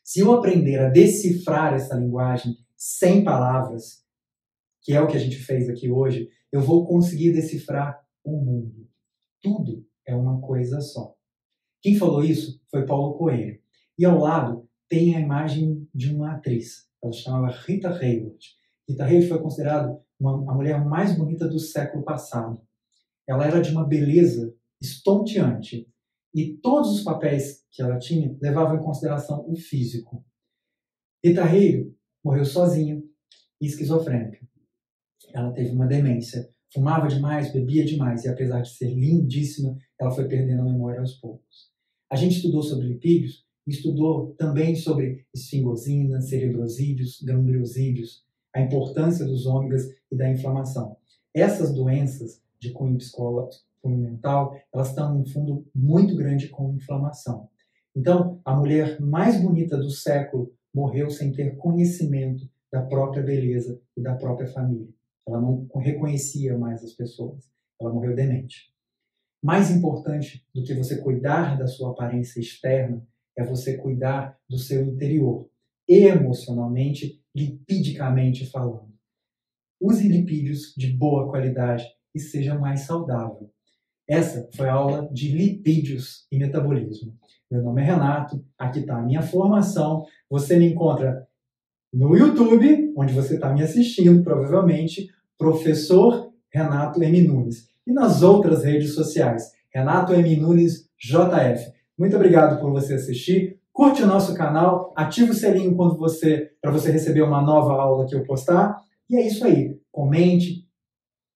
Se eu aprender a decifrar essa linguagem sem palavras, que é o que a gente fez aqui hoje, eu vou conseguir decifrar o mundo. Tudo é uma coisa só. Quem falou isso foi Paulo Coelho. E ao lado tem a imagem de uma atriz. Ela se chamava Rita Hayworth. Rita Hayworth foi considerada uma, a mulher mais bonita do século passado. Ela era de uma beleza estonteante. E todos os papéis que ela tinha levavam em consideração o físico. Rita morreu sozinha e esquizofrênica. Ela teve uma demência fumava demais, bebia demais, e apesar de ser lindíssima, ela foi perdendo a memória aos poucos. A gente estudou sobre lipídios, estudou também sobre esfingosina, cerebrosídeos, gangliosídeos, a importância dos ômegas e da inflamação. Essas doenças de cunho mental, elas estão um fundo muito grande com inflamação. Então, a mulher mais bonita do século morreu sem ter conhecimento da própria beleza e da própria família. Ela não reconhecia mais as pessoas. Ela morreu demente. Mais importante do que você cuidar da sua aparência externa é você cuidar do seu interior, emocionalmente, lipidicamente falando. Use lipídios de boa qualidade e seja mais saudável. Essa foi a aula de lipídios e metabolismo. Meu nome é Renato, aqui está a minha formação. Você me encontra no YouTube, onde você está me assistindo, provavelmente, professor Renato M. Nunes. E nas outras redes sociais, Renato M. Nunes JF. Muito obrigado por você assistir. Curte o nosso canal, ativa o selinho quando você para você receber uma nova aula que eu postar. E é isso aí. Comente,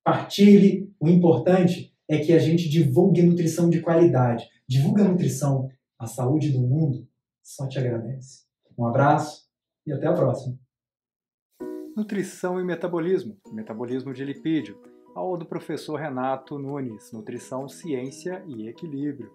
partilhe. O importante é que a gente divulgue nutrição de qualidade. Divulga a nutrição. A saúde do mundo só te agradece. Um abraço e até a próxima. Nutrição e Metabolismo, Metabolismo de Lipídio, aula do professor Renato Nunes, Nutrição, Ciência e Equilíbrio.